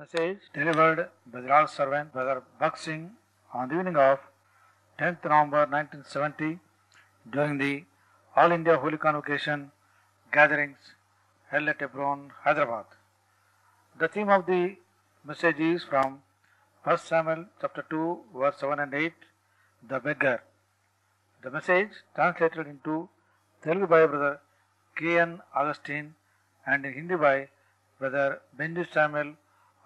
message delivered by the Lord's servant, Brother Bhakt Singh, on the evening of 10th November 1970 during the All India Holy Convocation gatherings held at Hebron, Hyderabad. The theme of the message is from 1 Samuel chapter 2, verse 7 and 8, The Beggar. The message translated into Telugu by Brother K.N. Augustine and in Hindi by Brother Benji Samuel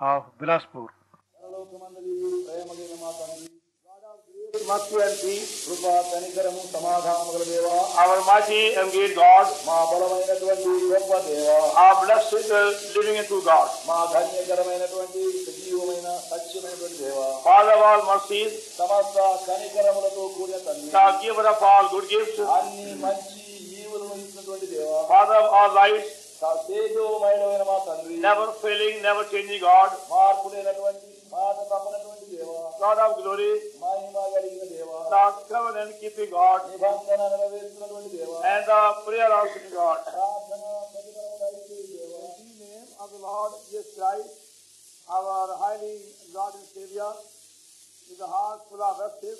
of Bilaspur. Our mighty and great God, our blessed living into God, Father of all mercies, the giver of all good gifts, Father of all lights, తేజోమయుడమైన మా తండ్రి never failing, never changing God, మార్పు లేనటువంటి మాట తప్పనటువంటి దేవ God of glory, మహిమ కలిగిన దేవ the covenant keeping God, నిబంధన నెరవేర్చినటువంటి దేవ and the prayer answering God. ప్రార్థన ప్రతిఫలములు ఇచ్చే దేవ In the name of the Lord Jesus Christ, our highly Lord and Savior, with a heart full of worship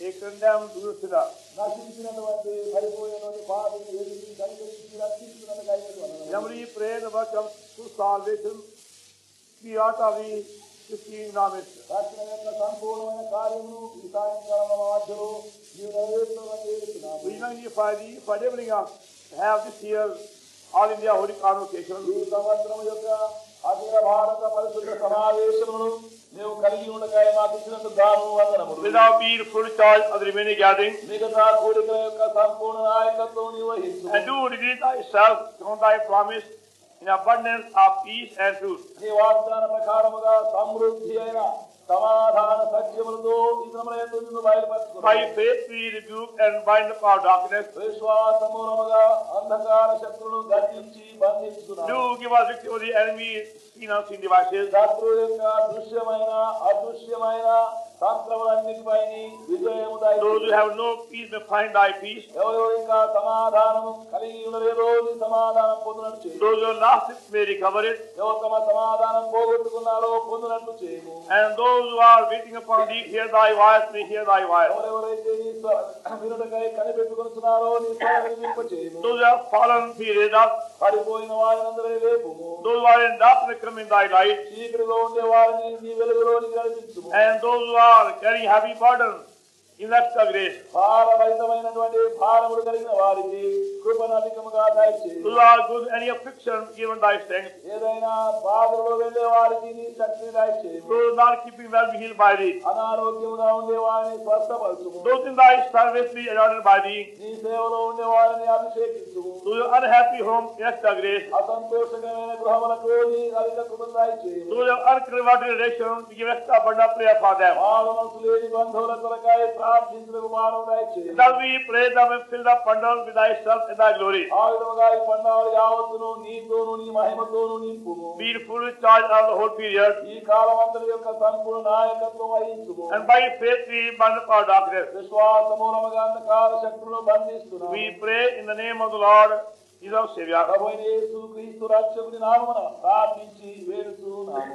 a condemned sinner. నశించినటువంటి పడిపోయినటువంటి పాపిని ఎదిగి కనికరించి రక్షించున్నది కైవసి వందనములు And we pray the work of true salvation be out of thee fifteen knowledge. రక్షణ యొక్క సంపూర్ణమైన కార్యమును ఈ సాయంకాలం మా మధ్యలో నీవు నెరవేర్చమని చేస్తున్నాము We magnify thee for enabling us to have this year All India Holy Convocation. ఈ సంవత్సరం యొక్క అఖిల భారత పరిశుద్ధ సమావేశమును నీవు కలిగి ఉండగా మాకు ఇచ్చినందుకు గాను వందనములు Without being full charge of the remaining gathering, మిగతా కోరికల యొక్క సంపూర్ణ నాయకత్వం నిర్వహిస్తూ and do reveal thyself on thy promise in abundance of peace and truth. నీ వాగ్దాన ప్రకారముగా సమృద్ధి అయిన సమాధాన సత్యములతో ఈ శ్రమలందు నిన్ను బయలుపరుచుకున్నావు. By faith we rebuke and bind up our darkness. విశ్వాసమూలముగా అంధకార శక్తులను గర్జించి బంధించుకున్నావు Do give us victory over the enemy seen unseen devices. శత్రువు యొక్క దృశ్యమైన అదృశ్యమైన తంత్రములన్నిటిపై విజయము Those who దయచేయి. have no peace may find thy peace. ఎవరెవరు ఇంకా సమాధానము కలిగి ఉండలేదో నీ సమాధానం పొందినట్టు చేయి Those who have lost it may recover it. ఎవరు తమ సమాధానం పోగొట్టుకున్నారో పొందినట్టు చేయము And those who are waiting upon thee, hear thy voice, may hear thy voice. ఎవరెవరైతే నీ స్వ- వినుటకై కనిపెట్టుకుంటున్నారో నీ స్వరం వినిపింప చేయము Those who have fallen, be raised up. పడిపోయిన వారినందరూ లేపుము Those who are in darkness, come in thy light. చీకటిలో ఉండే వారిని నీ వెలుగులోని నడిపించుము And those who are all carry heavy burdens. elect the grace. భారభరితమైనటువంటి భారములు కలిగిన వారికి కృపను అధికముగా దయచేయి Those who are good, any affliction, given thy strength. ఏదైనా బాధలో వెళ్ళే వారికి నీ శక్తిని దయచేయి Those not keeping well, be healed by thee. అనారోగ్యముగా ఉండే వారిని స్వస్థపరచుము Those in thy service, be anointed by thee. నీ సేవలో ఉండే వారిని అభిషేకించుము Those who are unhappy home, elect the grace. అసంతోషకరమైన గృహములకు నీ అధిక కృపను దయచేయి Those who have uncovered relations, give extra abundant prayer for them. బాధ మనసు లేని బంధువుల కొరకై ప్రార్థించిన మానవ దయచేయి Shall we pray them and fill the bundle with thyself in thy glory? ఆ విధముగా ఈ పండాలు యావత్తును నీతోను నీ మహిమతోను నింపుము Be full charge of the whole period. ఈ కాలమంతటి యొక్క సంపూర్ణ నాయకత్వం వహించుము And by faith we bind up our darkness. విశ్వాస మూలముగా అంధకార శక్తులను బంధిస్తున్నాము We pray in the name of the Lord, Jesus our Savior. ప్రభువైన యేసు క్రీస్తు రక్షకుని నామమున ప్రార్థించి వేడుతున్నాము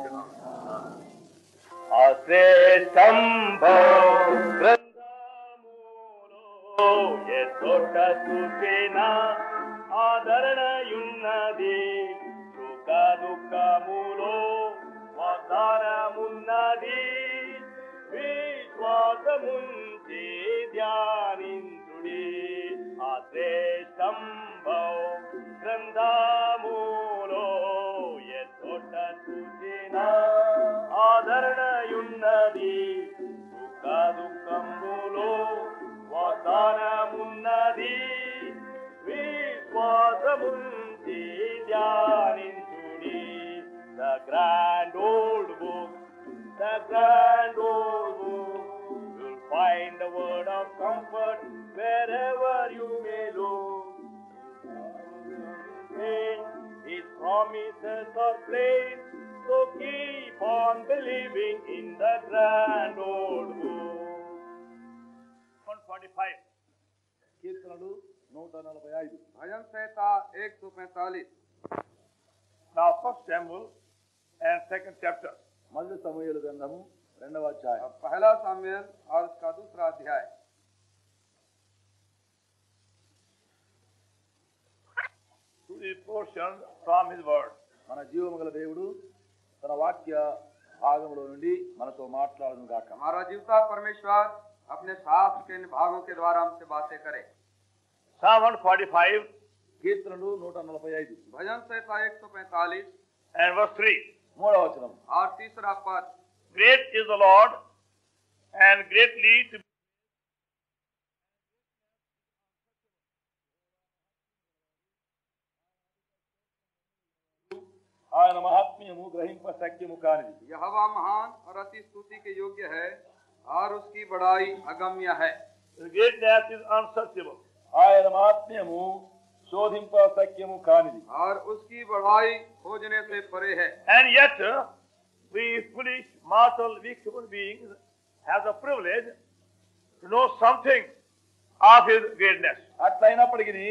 ఎత్తొట్ట సూచన ఆదరణయున్నది. సుఖ దుఃఖములో వాగ్దానమున్నది. విశ్వాసముంచి ధ్యానించుడి. అశ్రేష్టంభౌ గ్రంథములో ఎత్తొట్ట సూచన ఆదరణయున్నది. సుఖ దుఃఖములో వాగ్దానమున్నది విశ్వాసముంచి ధ్యానించుడి grand old book, the grand old book. You'll find the word of comfort wherever you may look. In His promises are plain, so keep on believing in the grand old book. 145. కీర్తనలు నూట నలభై ఐదు भजन संहिता एक सौ पैंतालीस Now, first Samuel and second chapter. మొదటి సమూహల గ్రంథము రెండవ అధ్యాయం पहला साम्यल और उसका दूसरा अध्याय to the portion from his word. మన జీవము గల దేవుడు తన వాక్య భాగంలో నుండి మనతో మాట్లాడను గాక हमारा जीवता परमेश्वर अपने शास्त्र के इन भागों के द्वारा हमसे बातें करे Psalm 145 కీర్తనలు నూట నలభై ఐదు भजन संहिता एक सौ पैंतालीस and verse 3. మూడవ వచనం और तीसरा पद Great is the Lord and greatly to ఆయన మహాత్మ్యము గ్రహింప శక్యము కానిది यह हवा महान और अति स्तुति के योग्य है और उसकी बड़ाई अगम्य है His greatness is unsearchable. ఆయన మహాత్మ్యము శోధింప శక్యము కానిది और उसकी बढ़ाई खोजने से परे है And yet, uh, we foolish, mortal, weak human beings have the privilege to know something of His greatness. అట్లయినప్పటికీ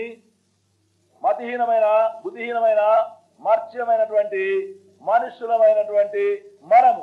మతిహీనమైన బుద్ధిహీనమైన మర్చ్యమైనటువంటి మనుషులమైనటువంటి మనము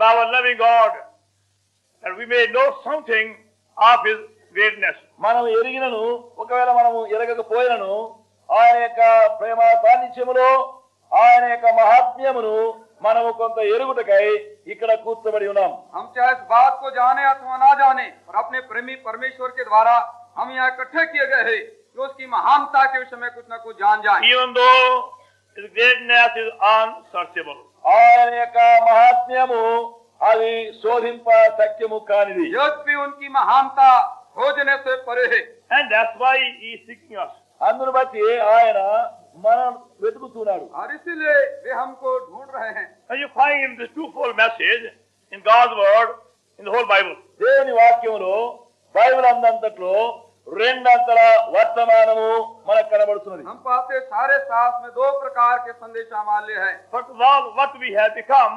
by our loving God that we may know something of His greatness. మనం ఎరిగినను ఒకవేళ మనము ఎరగకపోయినను ఆయన యొక్క ప్రేమ సాన్నిధ్యములో ఆయన యొక్క మహాత్మ్యమును మనము కొంత ఎరుగుటకై ఇక్కడ కూర్చోబడి ఉన్నాం हम चाहे इस बात को जाने अथवा ना जाने और अपने प्रेमी परमेश्वर के द्वारा हम यहाँ इकट्ठे किए गए हैं कि उसकी महानता के विषय में कुछ न कुछ जान जाए Even though His greatness is unsearchable. ఆయన యొక్క మహాత్మ్యము అది శోధింప సత్యము కానిది यद्यपि उनकी महानता खोजने से परे है And that's why He is seeking us. అందును బట్టి ఆయన మనం వెతుకుతున్నాడు और इसीलिए वे हमको ढूंढ रहे हैं And you find this twofold message in God's Word in the whole Bible. దేవుని వాక్యములో బైబిల్ అందంతట్లో రెండంతల వర్తమానము మనకు కనబడుతున్నది हम पाते सारे साथ में दो प्रकार के संदेश हमारे हैं First of all, what we have become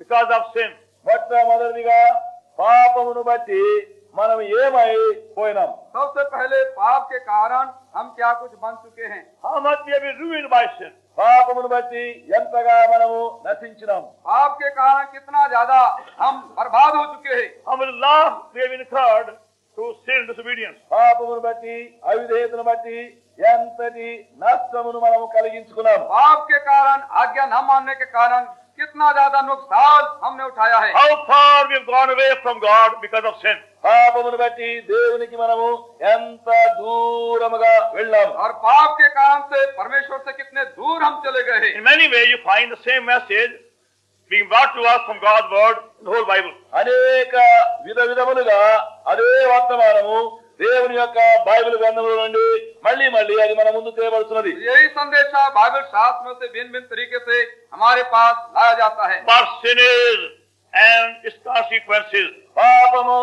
because of sin. మొట్టమొదటిగా పాపమును బట్టి మనం ఏమై పోయినాం सबसे पहले पाप के कारण हम क्या कुछ बन चुके हैं How much we have been ruined by sin. పాపమును బట్టి ఎంతగా మనము నశించినాం पाप के कारण कितना ज्यादा हम बर्बाद हो चुके हैं How much loss we have incurred through sin disobedience. పాపమును బట్టి అవిధేయతను బట్టి ఎంతటి నష్టమును మనము కలిగించుకున్నాం पाप के कारण आज्ञा न मानने के कारण कितना ज्यादा नुकसान हमने उठाया है How far we have gone away from God because of sin. పాపమును బట్టి దేవునికి మనము ఎంత దూరముగా వెళ్ళాము और पाप के कारण से परमेश्वर से कितने दूर हम चले गए हैं In many ways, you find the same message being brought to us from God's Word in the whole Bible. అనేక విధ విధములుగా అదే వర్తమానము దేవుని యొక్క బైబిల్ గ్రంథముల నుండి మళ్ళీ మళ్ళీ అది మన ముందు తేబడుతున్నది यही संदेशा बाइबल शास्त्र में से भिन्न भिन्न तरीके से हमारे पास लाया जाता है For sin is and its consequences. పాపము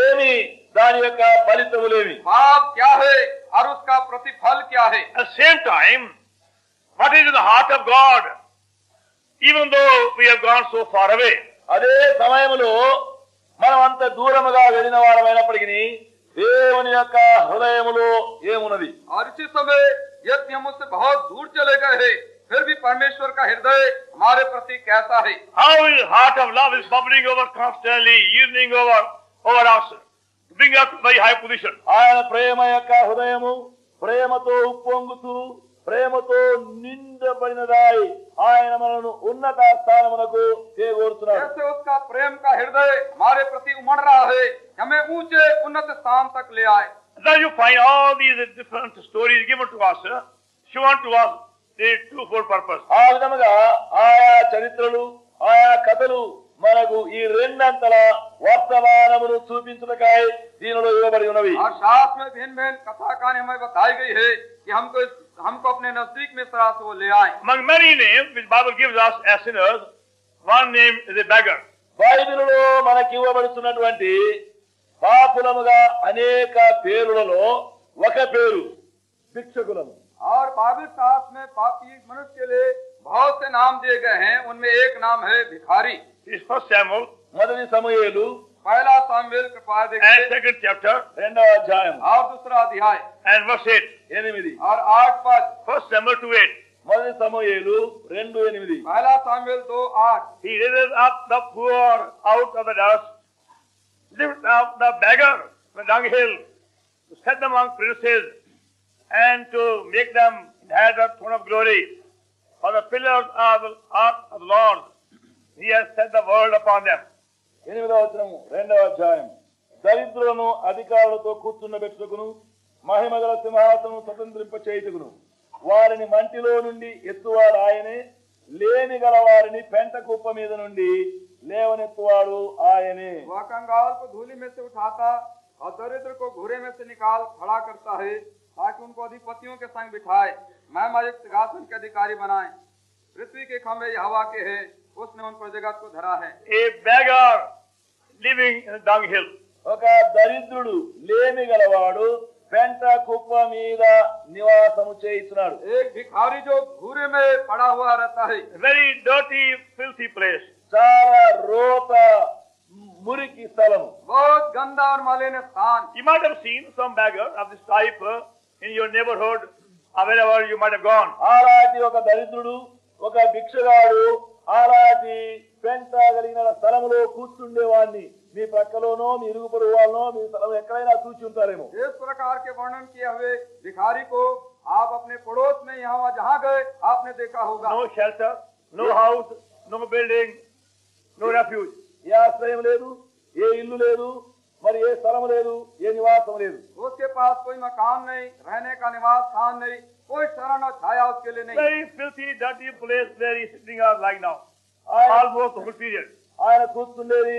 ఏమి దాని యొక్క ఫలితములేమి पाप क्या है और उसका प्रतिफल क्या है At the same time, what is in the heart of God, even though we have gone so far away, అదే సమయంలో మనం అంత దూరముగా వెళ్ళిన వారమైనప్పటికీ దేవుని యొక్క హృదయములో ఏమున్నది और इसी समय यदि हम उससे बहुत दूर चले गए हैं फिर भी परमेश्वर का हृदय हमारे प्रति कैसा है How his heart of love is bubbling over constantly, yearning over, over us, to bring us to very high position. ఆయన ప్రేమ యొక్క హృదయము ప్రేమతో ఉప్పొంగుతూ ప్రేమతో నిండబడినదాయి ఆయన మనను ఉన్నత స్థానమునకు చేకూరుతున్నాడు जैसे उसका प्रेम का हृदय हमारे प्रति उमड़ रहा है हमें ऊंचे उन्नत स्थान तक ले आए And then you find all these different stories given to us, uh, shown to us, the twofold purpose. ఆ విధముగా ఆయా చరిత్రలు ఆయా కథలు మనకు ఈ రెండంతల వర్తమానమును చూపించుటకై దీనిలో ఇవ్వబడి ఉన్నవి और शास्त्र में भिन्न भिन्न कथा कहानी हमें बताई गई है कि हमको इस- हमको अपने नजदीक में इस तरह से वो ले आए Among many names which Bible gives us as sinners, one name is a beggar. బైబిలులో మనకి ఇవ్వబడుతున్నటువంటి పాపులముగా అనేక పేరులలో ఒక పేరు భిక్షకులము और बाइबल शास्त्र में पापी मनुष्य के लिए बहुत से नाम दिए गए हैं उनमें एक नाम है भिखारी It's first Samuel మొదటి సమూహేలు पहला सामुएल के पास and देखिए second chapter రెండవ అధ్యాయం और दूसरा अध्याय and verse 8. ఎనిమిది. ఆర్ ఆట్ పద్. ఫస్ట్ నెంబర్ టు ఎయిట్ మొదటి సమూహేలు రెండు ఎనిమిది. పహలా సామ్యుల్ తో eight he raises up the poor out of the dust lift up the the dunghill, to set them on princes, and to make them inherit the throne of glory. For the pillars of the ark of the Lord, He has set the world upon them. ఎనిమిదవ అధ్యాయం రెండవ అధ్యాయం. దరిద్రులను అధికారులతో కూర్చుండబెట్టుకును మహిమగల సింహాసనం స్వతంత్రింప చేయుటకును వారిని మంటిలో నుండి ఎత్తువాడు ఆయనే లేని గల వారిని పెంట కుప్ప మీద నుండి లేవనెత్తువాడు ఆయనే वह कंगाल को धूलि में से उठाता और दरिद्र को घूरे में से निकाल खड़ा करता है ताकि उनको अधिपतियों के संग बिठाए महिमा युक्त सिंहासन के अधिकारी बनाए पृथ्वी के खंभे हवा के हैं उसने उन पर जगत को धरा है A beggar living in a dunghill. ఒక దరిద్రుడు లేమి గలవాడు పెంట కుప్ప మీద నివాసము చేయిస్తున్నాడు एक भिखारी जो घूरे में पड़ा हुआ रहता है A very dirty, filthy place. చాలా రోత మురికి స్థలము बहुत गंदा और मलिन स्थान You might have seen some beggar of this type uh, in your neighborhood, or wherever you might have gone. అలాంటి ఒక దరిద్రుడు ఒక భిక్షగాడు అలాంటి పెంట కలిగిన స్థలములో కూర్చుండేవాడిని మీ ప్రక్కలోనో మీ ఇరుగు పొరుగు వాళ్ళనో మీ స్థలం ఎక్కడైనా చూసి ఉంటారేమో इस प्रकार के वर्णन किए हुए भिखारी को आप अपने पड़ोस में यहाँ जहाँ गए आपने देखा होगा No shelter, no house, no building, no refuge. ఏ ఆశ్రయం లేదు ఏ ఇల్లు లేదు మరి ఏ స్థలం లేదు ఏ నివాసం లేదు उसके पास कोई मकान नहीं रहने का निवास स्थान नहीं कोई शरण और छाया उसके लिए नहीं Very filthy, dirty place where he's sitting out right now. ఆయన Almost the whole period. ఆయన కూర్చుండేది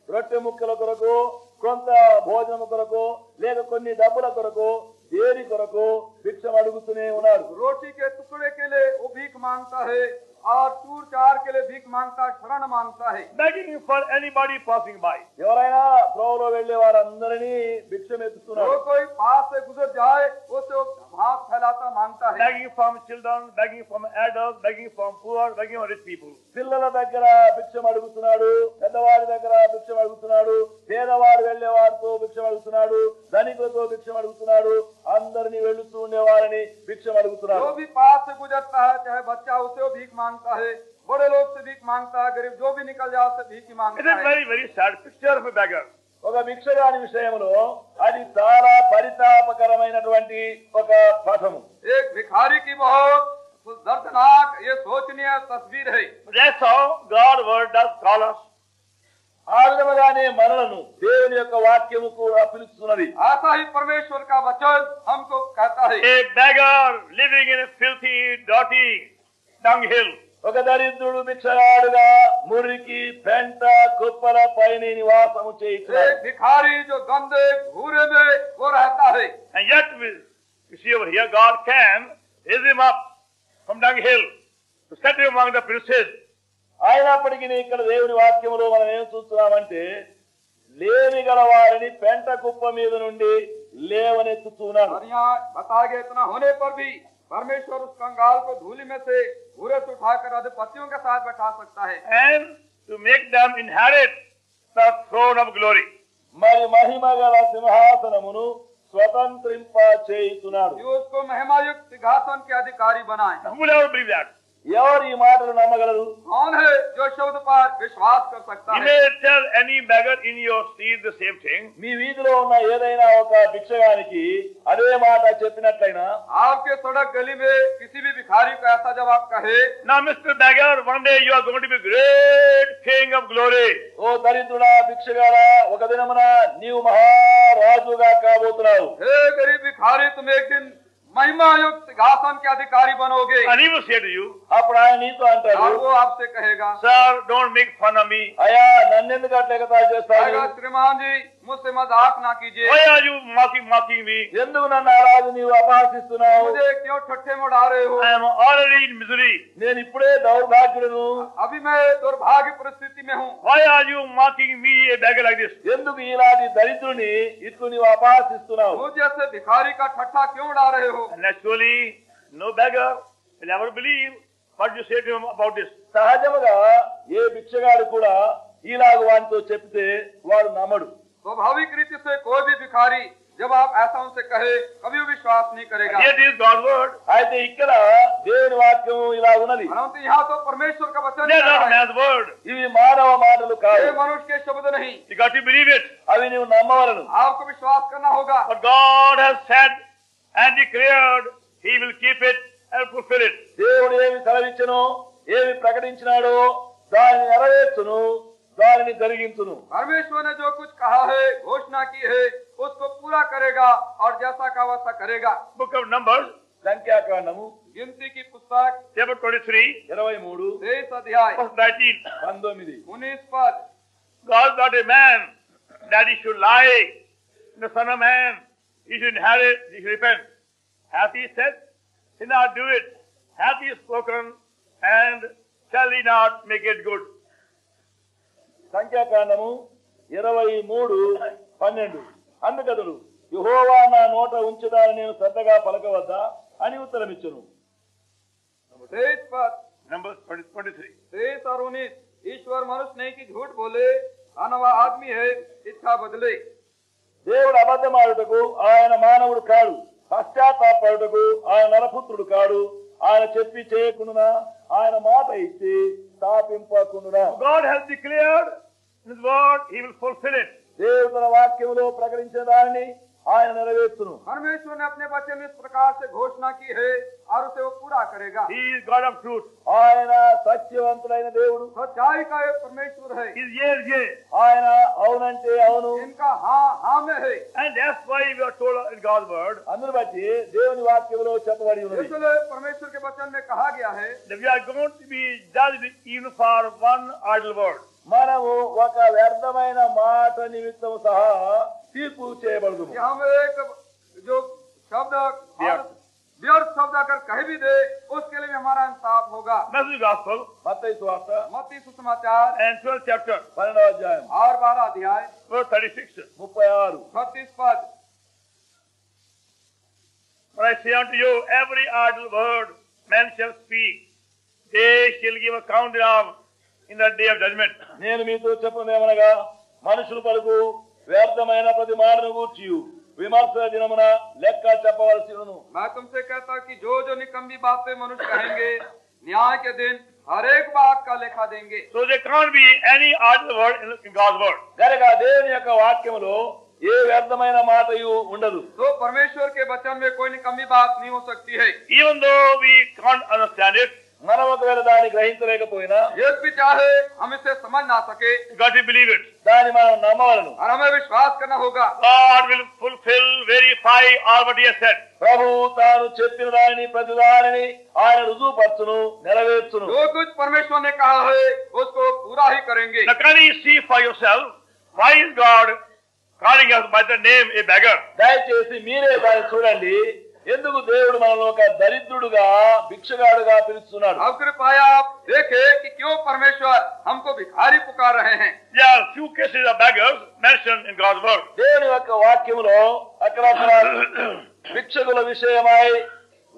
రొట్టె ముక్కల కొరకు కొంత భోజనం కొరకు లేక కొన్ని డబ్బుల కొరకు దేని కొరకు భిక్షం అడుగుతూనే ఉన్నాడు रोटी के टुकड़े के लिए वो भीख मांगता है और चूर चार के लिए भीख मांगता है शरण मांगता है Begging for anybody passing by. ఎవరైనా త్రోవలో వెళ్లే వారందరినీ భిక్షం जो ఎత్తుతున్నాడు कोई पास से गुजर जाए उसे वो हाथ फैलाता मांगता है Begging from children, begging from adults, begging from poor, begging from rich people. పిల్లల దగ్గర భిక్షం అడుగుతున్నాడు పెద్దవారి దగ్గర భిక్షం అడుగుతున్నాడు పేదవారు వెళ్లే వారితో భిక్షం అడుగుతున్నాడు ధనికులతో భిక్షం అడుగుతున్నాడు అందరినీ వెళుతూ ఉండేవారిని భిక్షం అడుగుతున్నాడు जो भी पास से गुजरता है चाहे बच्चा उसे वो भीख मांगता है बड़े लोग से भीख मांगता है गरीब जो भी निकल जाए उससे भीख ही It मांगता is है very, very sad picture of a beggar. ఒక భిక్షగాని విషయంలో అది చాలా పరితాపకరమైనటువంటి ఒక పథము एक भिखारी की बहुत दर्दनाक ये सोचनीय तस्वीर है But that's how God's word does call us. ఆ విధముగానే మనలను దేవుని యొక్క వాక్యము కూడా పిలుస్తున్నది ऐसा ही परमेश्वर का वचन हमको कहता है A beggar living in a filthy, dirty dunghill. ఒక దరిద్రుడు భిక్షగాడుగా మురికి పెంట కుప్పల పైన నివాసము చేయించాడు एक भिखारी जो गंदे घूरे में वो रहता है And yet, we, you see over here, God can raise him up from dunghill to set him among the princes. అయినప్పటికీ ఇక్కడ దేవుని వాక్యములో మనం ఏం చూస్తున్నామంటే లేమి గల వారిని పెంట కుప్ప మీద నుండి లేవనెత్తుతున్నాడు और यहाँ बताया गया इतना होने पर भी परमेश्वर उस कंगाल को धूलि में से घूरे से उठाकर अधिपतियों के साथ बैठा सकता है and to make them inherit the throne of glory. మరి మహిమ గల సింహాసనమును స్వతంత్రింప చేయుతున్నాడు जो उसको महिमायुक्त सिंहासन के अधिकारी बनाए Now, who will ever believe that? ఎవరు ఈ మాటలు నమ్మగలరు कौन है जो शब्द पर विश्वास कर सकता You है may tell any beggar in your street the same thing. మీ వీధిలో ఉన్న ఏదైనా ఒక భిక్షగానికి అదే మాట చెప్పినట్లయినా आपके सड़क गली में किसी भी भिखारी को ऐसा जवाब कहे Now, Mr. Beggar, one day you are going to be great king of glory. ఓ దరిద్రుడా భిక్షగాడా ఒక దినమున నీవు మహారాజుగా కాబోతున్నావు हे गरीब भिखारी तुम एक दिन महिमायुक्त सिंहासन के अधिकारी बनोगे And he will say to you, అప్పుడు ఆయన నీతో और అంటాడు वो आपसे कहेगा Sir, don't make fun of me. అయ్యా నన్నెందుకు అట్లా ఎగతాళి చేస్తాను कहेगा श्रीमान जी मुझसे मजाक ना कीजिए Why are you mocking, mocking me? ఎందుకు నన్ను ఆ రాజు నీవు అపహసిస్తున్నావు मुझे क्यों ठट्ठे में उड़ा रहे हो I am already in misery. నేను ఇప్పుడే దౌర్భాగ్యుడును अभी मैं दुर्भाग्य परिस्थिति में हूँ Why are you mocking me, a beggar like this? ఎందుకు ఇలాంటి దరిద్రుని ఇట్లు నీవు అపహసిస్తున్నావు मुझ जैसे भिखारी का ठट्ठा क्यों उड़ा रहे हो And naturally, no beggar will ever believe what you say to him about this. సహజముగా ఏ భిక్షగాడు కూడా ఇలాగ వానితో చెప్తే వాడు నమ్మడు स्वाभाविक रीति से कोई भी भिखारी जब आप ऐसा उनसे कहे कभी वो विश्वास नहीं करेगा Here it is God's word. అయితే ఇక్కడ దేవుని వాక్యం ఇలా ఉన్నది परंतु यहाँ तो परमेश्वर का वचन They are कह not रहा है। man's word. ఇవి మానవ మాటలు ये కాదు मनुष्य के शब्द नहीं You got to believe it. అవి నువ్వు నమ్మవలను आपको विश्वास करना होगा What God has said and declared, He will keep it and fulfill it. దేవుడు ఏమి సెలవిచ్చను ఏమి ప్రకటించినాడో దానిని నెరవేర్చును దానిని జరిగించును परमेश्वर ने जो कुछ कहा है घोषणा की है उसको पूरा करेगा और जैसा का वैसा करेगा Book of Numbers, సంఖ్యాకాండము गिनती की पुस्तक chapter 23, ఇరవై మూడు तेईस अध्याय verse 19. పంతొమ్మిది उन्नीस पद God is not a man that he should lie. The Son of Man, he should inherit, he should repent. Hath he said, he not do it? Hath he spoken, and shall he not make it good? సంఖ్యాకాండము ఇరవై మూడు పన్నెండు అందుకతడు యహోవా నా నోట ఉంచుదాని నేను శ్రద్ధగా పలకవద్దా అని ఉత్తరమిచ్చును तेईस पद Numbers 20, 23. तेईस और उन्नीस ईश्वर मनुष्य नहीं की झूठ बोले अनवा आदमी है इच्छा बदले దేవుడు అబద్ధమాడుటకు ఆయన మానవుడు కాడు. పశ్చాత్తాపడుటకు ఆయన నరపుత్రుడు కాడు. ఆయన చెప్పి చేయకుండా ఆయన మాట ఇచ్చి స్థాపింపకుండా గాడ్ హెస్ దేవుడు వాక్యములో ప్రకటించిన దానిని ఆయన నెరవేర్చును परमेश्वर ने अपने वचन में इस प्रकार से घोषणा की है और उसे वो पूरा करेगा He is God of truth. ఆయన సత్యవంతుడైన దేవుడు सच्चाई का एक परमेश्वर है His yes, yes. ఆయన అవునంటే అవును इनका हाँ हाँ में है And that's why we are told in God's word అందును బట్టి దేవుని వాక్యములో చెప్పబడి ఉన్నది इसलिए परमेश्वर के वचन में कहा गया है that we are going to be judged even for one idle word. మనము ఒక వ్యర్థమైన మాట నిమిత్తం సహా తీర్పు చేయబడదు कि हम एक जो शब्द व्यर्थ शब्द अगर कह भी दे उसके लिए भी हमारा इंसाफ होगा Matthew Gospel మత్తయి సువార్త मत्ती सुसमाचार and 12th chapter, పన్నెండవ అధ్యాయం और बारह अध्याय verse 36. ముప్పై ఆరు छत्तीस पद But I say unto you, every idle word man shall speak, they shall give account of in the day of judgment. నేను మీతో చెప్పనేమనగా మనుషులు పలుకు వ్యర్థమైన ప్రతి మాటను గూర్చి విమర్శ దినమున లెక్క చెప్పవలసిను मैं तुमसे कहता हूं कि जो जो निकम्मी बातें मनुष्य कहेंगे न्याय के दिन हर एक बात का लेखा देंगे So there can't be any idle word in in God's word. కనుక దేవుని యొక్క వాక్యములో ఏ వ్యర్థమైన మాటయు ఉండదు तो परमेश्वर के वचन में कोई निकम्मी बात नहीं हो सकती है Even though we can't understand it, మనం ఒకవేళ దాన్ని గ్రహించలేకపోయినా చాహే హమిసే సమజ్ నా సకే గాట్ టు బిలీవ్ ఇట్ దాన్ని మనం నమ్మవలను అర్ హమే విశ్వాస్ కర్నా హోగా God will fulfil verify all what he has said ప్రభు తాను చెప్పిన దానిని ప్రతి దానిని ఆయన రుజువుపరచును నెరవేర్చును జో కుచ్ పరమేశ్వర్ నే కహా హై ఉస్కో పూరా హి కరేంగే నకాని see for yourself why is God calling us by the name a beggar దయచేసి మీరే దాన్ని చూడండి ఎందుకు దేవుడు మనల్ని ఒక దరిద్రుడుగా భిక్షగాడుగా పిలుస్తున్నాడు अब कृपया आप देखें कि क्यों परमेश्वर हमको भिखारी पुकार रहे हैं There are few cases of beggars mentioned in God's word. దేవుని యొక్క వాక్యములో అక్కడక్కడ భిక్షకుల విషయమై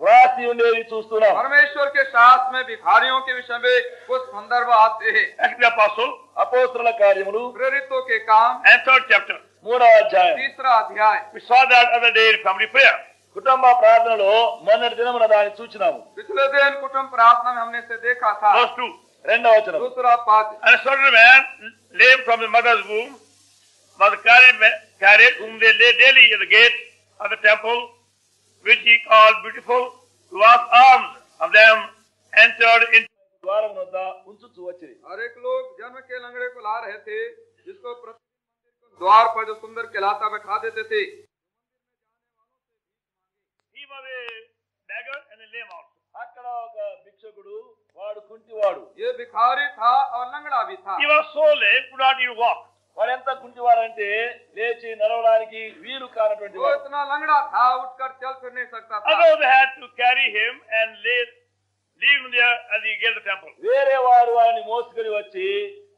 వ్రాసి ఉండేవి చూస్తున్నాం परमेश्वर के शास्त्र में भिखारियों के विषय में कुछ संदर्भ आते हैं Acts of the Apostle అపోస్తుల కార్యములు प्रेरितों के काम and third chapter. మూడవ అధ్యాయం तीसरा अध्याय We saw that other day in family prayer. కుటుంబ ప్రార్థనలో మొన్నటి దినమున దాన్ని చూచినాము पिछले दिन कुटुंब प्रार्थना में हमने से देखा था Verse 2. రెండవ వచనం दूसरा पद And a certain man, lame from his mother's womb, was carried, carried whom they lay daily at the gate of the temple, which he called beautiful, to ask alms of them, entered into ద్వారం వద్ద ఉంచుచు వచ్చింది हर एक लोग जन्म के लंगड़े को ला रहे थे जिसको प्रतिदिन द्वार पर जो सुंदर कहलाता बैठा देते थे He was a beggar and a lame also. అక్కడ ఒక భిక్షకుడు వాడు కుంటివాడు ये भिखारी था और लंगड़ा भी था He was so lame, could not even walk. వాడు ఎంత కుంటివాడంటే లేచి నడవడానికి వీలు కానటువంటి वो వాడు इतना लंगड़ा था उठकर चल फिर नहीं सकता था Others had to carry him and lay, leave him there at the gate of the temple. వేరే వారు వారిని మోసుకొని వచ్చి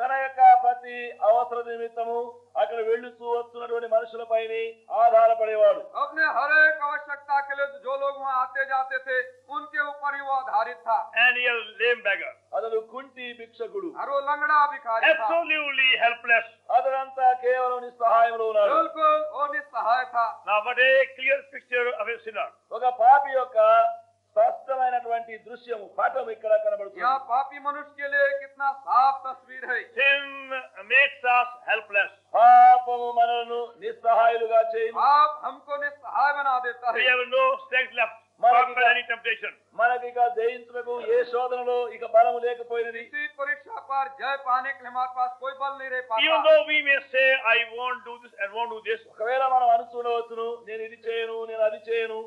తన యొక్క ప్రతి అవసర నిమిత్తము అక్కడ వెళ్ళుతూ వస్తున్నటువంటి మనుషులపైన ఆధారపడేవాడు अपने हर एक आवश्यकता के लिए जो लोग वहाँ आते जाते थे उनके ऊपर ही वो आधारित था And he was a lame beggar. అతడు కుంటి భిక్షకుడు और वो लंगड़ा भिखारी था Absolutely helpless. అతడంతా కేవలం నిస్సహాయంలో ఉన్నాడు बिल्कुल वो निस्सहाय था Now, what a clear picture of a sinner. ఒక పాపి యొక్క స్పష్టమైనటువంటి దృశ్యం పాఠం ఇక్కడ కనబడుతుంది. యా పాపి సాఫ్ తస్వీర్ హై సిన్ మేక్స్ us helpless. పాపము నిస్సహాయులుగా చేయును. పాప్ హమ్కో నిస్సహాయ బనా దేతా హై హావ్ నో స్ట్రెంగ్త్ లెఫ్ట్ మనకి ఏ శోధనలో ఇక బలం లేకపోయినది. పరీక్ష ఐ మనం నేను ఇది చేయను నేను అది చేయను.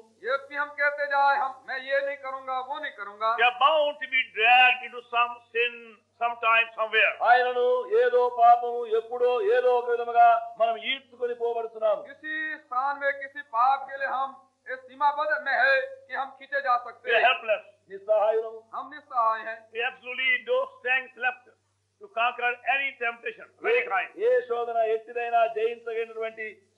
जाए हम मैं ये नहीं करूंगा वो नहीं करूंगा we are bound to be dragged into some sin sometime, somewhere. ఆయనను ఏదో పాపము ఎప్పుడో ఏదో ఒక విధముగా మనం ఈడ్చుకొని పోబడుతున్నాము किसी स्थान में किसी पाप के लिए हम इस सीमाबद्ध में है कि हम खींचे जा We सकते are हैं helpless. నిస్సహాయులము हम निस्सहाय हैं We have absolutely no strength left to conquer any temptation, any crime. ఏ శోధన ఎట్టిదైనా జయించగలిగినటువంటి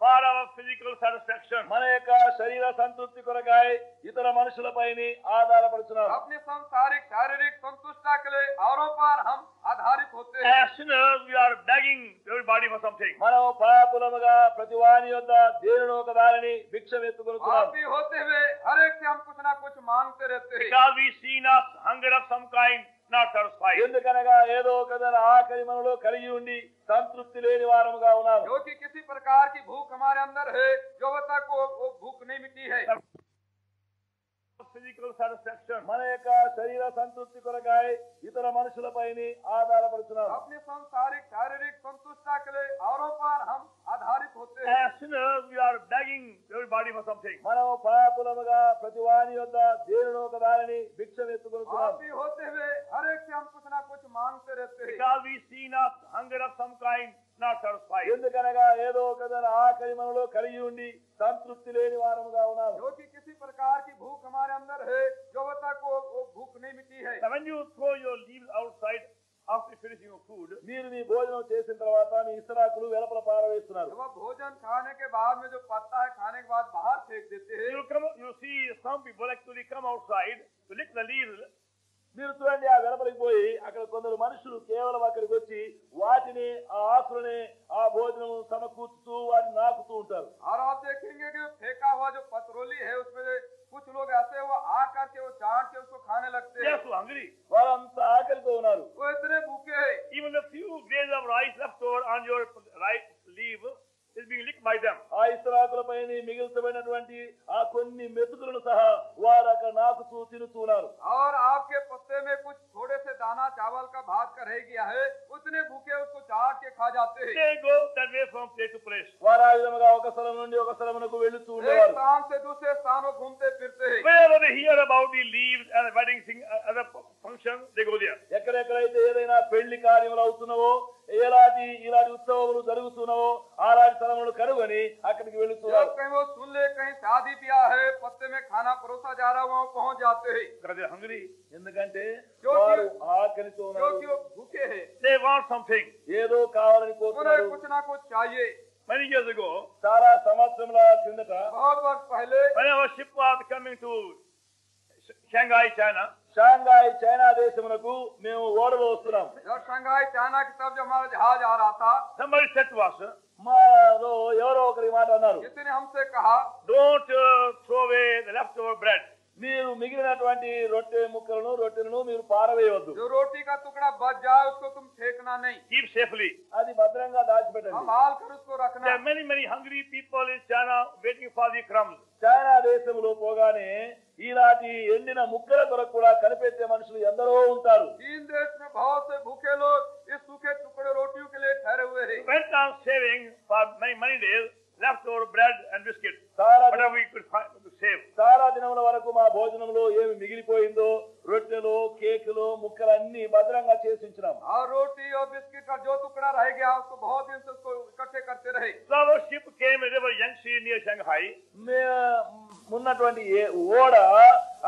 ఫార్ అవర్ ఫిజికల్ సాటిస్ఫాక్షన్ మన యొక్క శరీర సంతృప్తి కొరకాయ ఇతర మనుషులపై ఆధారపడుతున్నాం అప్నే సంసారిక శారీరక సంతుష్ట కలే ఆరోపార్ హం ఆధారిత హోతే as soon as we are begging everybody for something మనం పాపులముగా ప్రతి వాని యొద్ద దేనినో ఒక దానిని భిక్ష వెతుకుతున్నాం ఆపి హోతే హే హర్ ఎక్ హం కుచ్ నా కుచ్ మాంగతే రహతే because we seen us hunger of some kind not satisfied. ఎందుకనగా ఏదో ఒక విధమైన ఆకలి మనలో కలిగి ఉండి సంతృప్తి లేని వారముగా ఉన్నాము क्योंकि किसी प्रकार की भूख हमारे अंदर है जो अब तक वो, वो भूख नहीं मिटी है Physical satisfaction. మన యొక్క శరీర సంతృప్తి కొరకాయ ఇతర మనుషులపై ఆధారపడుతున్నాం अपने संसारिक शारीरिक संतुष्टता के लिए औरों पर हम आधारित होते हैं As sinners, we are begging everybody for something. మనం పాపులముగా ప్రతి వాని యొద్ద దేనినో ఒక దానిని భిక్షం आप ఎత్తుకొనుతున్నాం भी होते हुए हर एक से हम कुछ ना कुछ मांगते रहते हैं Because we see not hunger of some kind, not satisfied. ఎందుకనగా ఏదో ఒక విధమైన ఆకలి మనలో కలిగి ఉండి సంతృప్తి లేని వారముగా ఉన్నాము जो कि किसी प्रकार की भूख हमारे अंदर है जो अब तक वो, वो भूख नहीं मिटी है Now when you throw your leaves outside after finishing your food, మీరు మీ భోజనం చేసిన తర్వాత మీ ఇస్తరాకులు వెలపల పారవేస్తున్నారు जब आप भोजन खाने के बाद में जो पत्ता है खाने के बाद बाहर फेंक देते हैं you come, you see some people actually come outside to lick the leaves. మీరు చూడండి ఆ వెలపలికి పోయి అక్కడ కొందరు మనుషులు కేవలం అక్కడికి వచ్చి వాటిని ఆ ఆకులని ఆ భోజనం సమకూర్చుతూ వాటిని నాకుతూ ఉంటారు और आप देखेंगे कि फेंका हुआ जो पतरोली है उसमें से कुछ लोग ऐसे वो आ करके वो चाट के उसको खाने लगते They हैं are so hungry. వారంతా ఆకలితో ఉన్నారు वो इतने भूखे हैं Even the few grains of rice left over on your right leaf is being licked by them. ఆ ఇస్తరాకులపై మిగిలిపోయినటువంటి ఆ కొన్ని మెతుకులను సహా వారు అక్కడ నాకుతూ తినుతున్నారు और आपके पत्ते में कुछ थोड़े से दाना चावल का भात का रह गया है उतने भूखे उसको चाट के खा जाते हैं They go that way from place to place. వారు ఆ విధముగా ఒక స్థలం నుండి ఒక స్థలమునకు వెళుతూ एक ఉండేవారు स्थान से दूसरे स्थानों घूमते फिरते हैं Wherever they hear about the leaves and the wedding thing, uh, other function, they go there. ఎక్కడెక్కడైతే ఏదైనా పెళ్లి కార్యములు అవుతున్నావో ఎలాంటి ఇలాంటి ఉత్సవములు జరుగుతున్నావో ఆలాంటి స్థలములు కనుగొని అక్కడికి వెళుతున్నారు హంగ్రీ ఎందుకంటే వారు ఆకలితో ఉన్నారు ఏదో కావాలని కోరుతున్నారు many years ago చాలా సంవత్సరముల కిందట bahut waqt pehle when i was shipwrecked coming to shanghai china Shanghai China देश में नगु में वो वार वो सुराम जो शांघाई चाइना की तरफ़ जो हमारा जहाज़ आ रहा था हमारी सेट वाश मारो योरो करीमा डनरू कितने हमसे कहा don't throw away the leftover bread మీరు మిగిలినటువంటి రొట్టె ముక్కలను రొట్టెలను మీరు పారవేయవద్దు जो रोटी का टुकड़ा बच जाए उसको तुम फेंकना नहीं Keep safely. అది భద్రంగా దాచిపెట్టండి संभाल कर उसको There रखना are many, many hungry people in China waiting for the crumbs. China దేశంలో పోగానే ఈనాటి ఎండిన ముక్కల కొరకు కూడా కనిపెట్టే మనుషులు ఎందరో ఉంటారు चीन देश में बहुत से भूखे लोग इस सूखे टुकड़े रोटियों के लिए ठहरे हुए हैं Went on saving for many, many days leftover bread and biscuits. చాలా Whatever we could find to save. చాలా దినముల వరకు మా భోజనంలో ఏమి మిగిలిపోయిందో రొట్టెలు కేకులు ముక్కలన్నీ భద్రంగా చేసి ఉంచినాం और रोटी और बिस्किट का जो टुकड़ा रह गया उसको बहुत दिन से उसको इकट्ठे करते रहे So our ship came in river Yangtze near Shanghai. మే ఉన్నటువంటి ఏ- ఓడ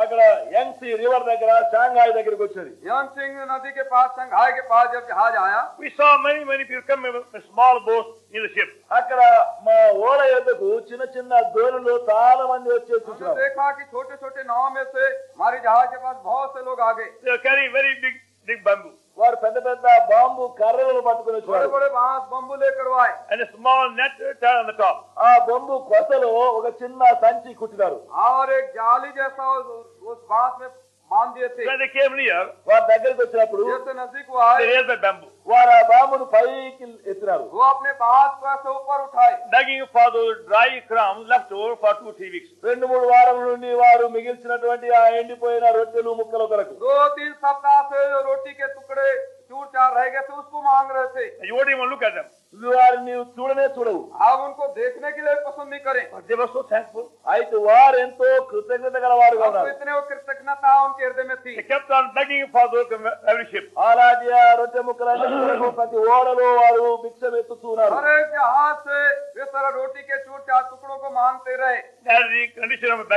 అక్కడ యంగ్సీ రివర్ దగ్గర షాంఘాయ్ దగ్గరికి వచ్చింది यम सिंह नदी के पास शंघाई के पास जब जहाज आया We saw many, many people come in a small boat near the ship. అక్కడ మా ఓడ యొద్దకు చిన్న చిన్న దోణులు చాలా మంది వచ్చేసి हमने చూసినాం देखा कि छोटे छोटे नाव में से हमारे जहाज के पास बहुत से लोग आ गए They were carrying very big, big bamboo. వారు పెద్ద పెద్ద బాంబు కర్రలను పట్టుకుని వచ్చారు. And small net tied on the top ఆ బొంబు కొసలో ఒక చిన్న సంచి కుట్టినారు. ఆరే ఏ జాలి చేస్తా ఉస్ బాస్ మే में बांध दिए थे When they came near, వారి దగ్గరికి వచ్చినప్పుడు जैसे नजदीक वो they आए raised the bamboo, వారు ఆ బాంబును పైకి ఎత్తినారు वो अपने बांस को ऐसे ऊपर उठाए begging for those dry crumbs left over for two, three weeks. రెండు మూడు వారం నుండి వారు మిగిల్చినటువంటి ఆ ఎండిపోయిన రొట్టెలు ముక్కల కొరకు दो तीन सप्ताह से जो रोटी के टुकड़े चूर चार रह गए थे उसको मांग रहे थे And you won't even look at them. आप उनको देखने के लिए पसंद नहीं करें. But इतने वो कृतज्ञता उनके हृदय में थी. They kept on हाथ से रोटी के छोटे टुकड़ों को मांगते रहे. That is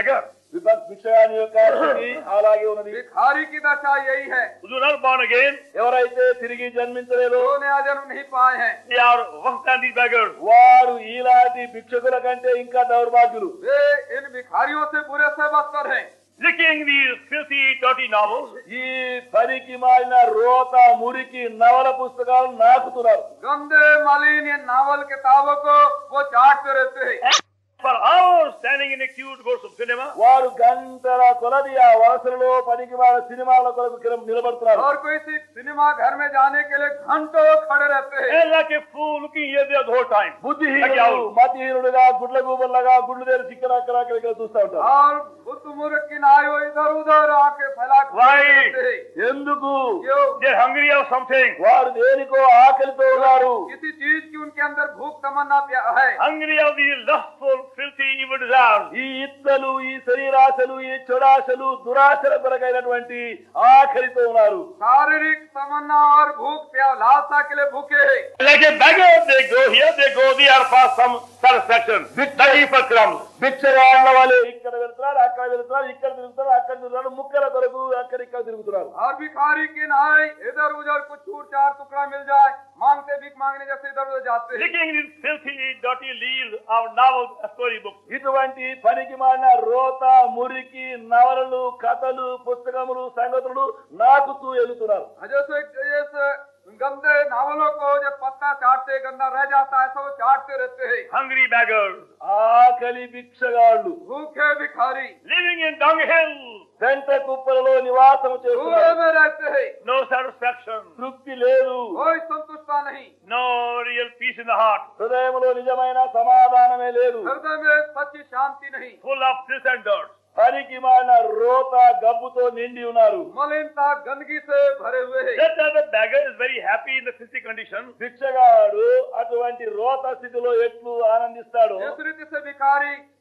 the. విపక్ష భిక్షగాని యొక్క స్థితి అలాగే ఉన్నది भिखारी की दशा यही है Who are not born again, ఎవరైతే తిరిగి జన్మించలేదో जो नया जन्म नहीं पाए हैं they are worse than these beggars. వారు ఈలాంటి భిక్షకుల కంటే ఇంకా దౌర్భాగ్యులు वे इन भिखारियों से बुरे से बदतर हैं Licking these filthy, dirty novels, ఈ పనికి మారిన రోత మురికి నవల పుస్తకాలు నాకుతున్నారు गंदे मलिन ये नावल किताबों को वो चाटते रहते हैं for hours standing in a queue to go to cinema, వారు గంటల కొలది ఆ వలసలలో పనికి మారిన సినిమాల కొరకు కిరం- నిలబడుతున్నారు और कोई सी सिनेमा घर में जाने के लिए घंटों खड़े रहते हैं and like a fool looking here there the whole time. బుద్ధిహీనుడు మతిహీనుడుగా గుడ్ల గూబర్లాగా గుడ్లు తెరిచి ఇక్కడ అక్కడ అక్కడ ఇక్కడ చూస్తూ ఉంటారు और बुद्ध मूर्ख किनारे इधर उधर आके फैला के Why? रहते हैं ఎందుకు क्यों They're hungry of something. వారు దేనికో ఆకలితో ఉన్నారు किसी चीज की उनके अंदर भूख तमन्ना प्या- है Hungry of these lustful, filthy evil desires. ఈ ఇత్తలు ఈ శరీరాశలు ఈ చెడాశలు దురాశల కొరకైనటువంటి ఆఖరితో ఉన్నారు शारीरिक तमन्ना और भूख प्यास लालसा के लिए भूखे हैं Like a beggar, they go here, they go there for some satisfaction. Begging for crumbs. భిక్షగాళ్ళ వలె ఇక్కడ వెళ్తున్నారు అక్కడ వెళ్తున్నారు ఇక్కడ తిరుగుతున్నారు అక్కడ తిరుగుతున్నారు ముక్కల కొరకు అక్కడ ఇక్కడ తిరుగుతున్నారు और भिखारी के नाई इधर उधर कुछ छूट चार टुकड़ा मिल जाए मांगते भीख मांगने जैसे इधर उधर जाते हैं Licking these filthy, dirty leaves of novels and storybooks. ఇటువంటి పనికి మాలిన రోత మురికి నవలలు కథలు పుస్తకములు సంగతులు నాకుతూ వెళుతున్నారు जैसे जैसे गंदे नावलों को जब पत्ता चाटते गंदा रह जाता है ऐसा वो चाटते रहते हैं Hungry beggars. ఆకలి భిక్షగాళ్ళు भूखे भिखारी Living in dunghills. పెంట కుప్పలలో నివాసం धूए చేస్తున్నారు में रहते हैं No satisfaction. తృప్తి లేదు कोई संतुष्टा नहीं No real peace in the heart. హృదయంలో నిజమైన సమాధానమే లేదు हृदय में सच्ची शांति नहीं Full of filth and పరికిమాన రోత గబ్బుతో నిండి ఉన్నారు. భరే వెరీ హ్యాపీ ఇన్ కండిషన్ శిక్షగాడు అటువంటి రోత స్థితిలో ఎట్లు ఆనందిస్తాడు?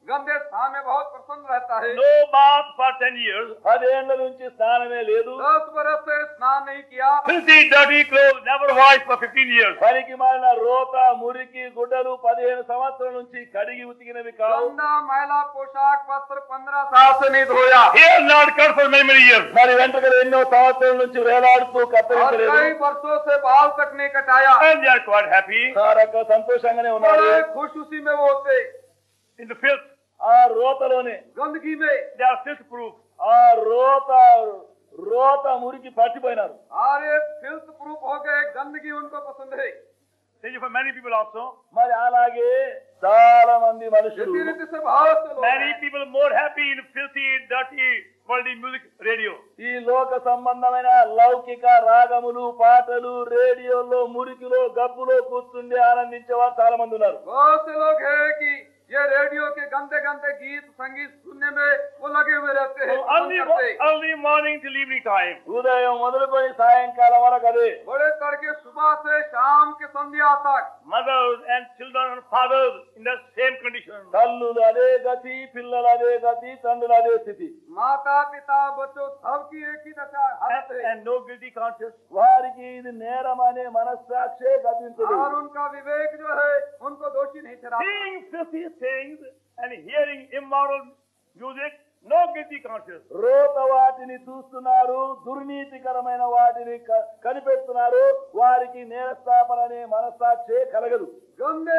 గంధే స్థాన మే బహుత్ ప్రసన్న రహతా హై నో బాత్ ఫర్ 10 ఇయర్స్ పదేళ్ళ నుంచి స్నానం లేదు 10 బరస్ సే స్నానం నహీ Kia filthy dirty cloth never wash for 15 years పనికి మాలిన రోత మురికి గుడ్డలు 15 సంవత్సరాల నుంచి కడిగి ఉతికినవి కావు గందా మైలా పోషాక్ వస్త్ర 15 సంవత్సరాల నుంచి ధోయా hair not cut for many many years మరి వెంట్రుకలు ఎన్నో సంవత్సరాల నుంచి వేలాడుతూ కత్తిరించలేదు కై వర్షో సే బాల్ తక్ నే కటాయా and they are quite happy Sarakka సంతోషంగానే ఉన్నారు ఖుష్ ఉసి మే వోతే ఇన్ ది ఫిల్త్ ఆ రోతలోనే. గందుకీ దే ప్రూఫ్ ఆ రోత రోత మురికి పట్టిపోయినారు. ఆరే సిల్ట్ ప్రూఫ్ ఓకే గందుకీ ఉంకో మరి అలాగే చాలా మంది మనుషులు ఈ లోక సంబంధమైన లౌకిక రాగములు పాటలు రేడియోలో మురికిలో గబ్బులో కూర్చుండి ఆనందించేవారు చాలా మంది ఉన్నారు. ये रेडियो के गंदे गंदे गीत संगीत सुनने में वो लगे हुए रहते हैं From early, पसंद करते हैं। early morning till evening time. ఉదయం మొదలుకొని సాయంకాలం వరకు అదే बड़े तड़के सुबह से शाम के संध्या तक Mothers and children and fathers in the same condition. తల్లులు అదే గతి పిల్లలు అదే గతి తండ్రులు అదే స్థితి माता पिता बच्चों सबकी एक ही दशा हालत And, है and no guilty conscience. వారికి ఇది నేరం అనే మనస్సాక్షే గతించదు और उनका विवेक जो है उनको दोषी नहीं ठहराता Seeing filthy things and hearing immoral music, no guilty conscience. రోత వాటిని చూస్తున్నారు దుర్నీతికరమైన వాటిని క- కనిపెడుతున్నారు వారికి నేరస్థాపన అనే మనస్సాక్షే కలగదు गंदे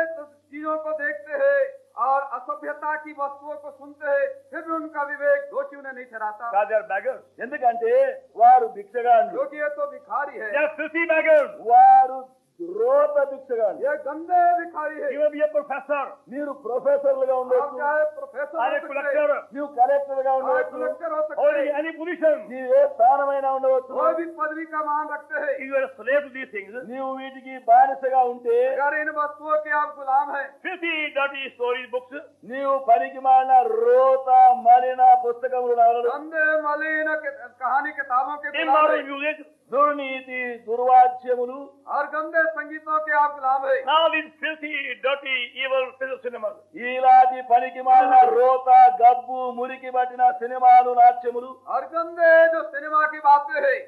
चीजों को देखते हैं और असभ्यता की वस्तुओं को सुनते हैं फिर भी उनका विवेक दोषी उन्हें नहीं ठहराता Because they are beggars. ఎందుకంటే వారు భిక్షగాండ్రు क्योंकि ये तो भिखारी They है are filthy beggars. వారు రోత భిక్షగాండ్రు ये गंदे भिखारी है You may be a professor, మీరు ప్రొఫెసర్లుగా आप ఉండొచ్చు चाहे प्रोफेसर or हो a सकते collector, हैं, నీవు కలెక్టర్ గా और ఉండవచ్చు कलेक्टर हो सकते holding हैं any position. నీవు ఏ స్థానమైనా ఉండవచ్చు कोई भी पदवी का मान रखते हैं If you are a slave to these things, నీవు వీటికి బానిసగా ఉంటే अगर इन वस्तुओं के आप गुलाम हैं filthy, dirty story books, నీవు పనికి మాలిన రోత మలిన పుస్తకములు నవలలు गंदे मलिन के- कहानी किताबों के गुलाम immoral हैं music, దుర్నీతి దుర్వాద్యములు. ఆర్గందే గందే సంగీతం కే ఆప్ గులాం హై నౌ డర్టీ ఈవల్ ఫిల్ సినిమాలు ఇలాంటి పనికి మాలిన రోత గబ్బు మురికి పట్టిన సినిమాలు నాట్యములు ఆర్గందే సినిమాకి జో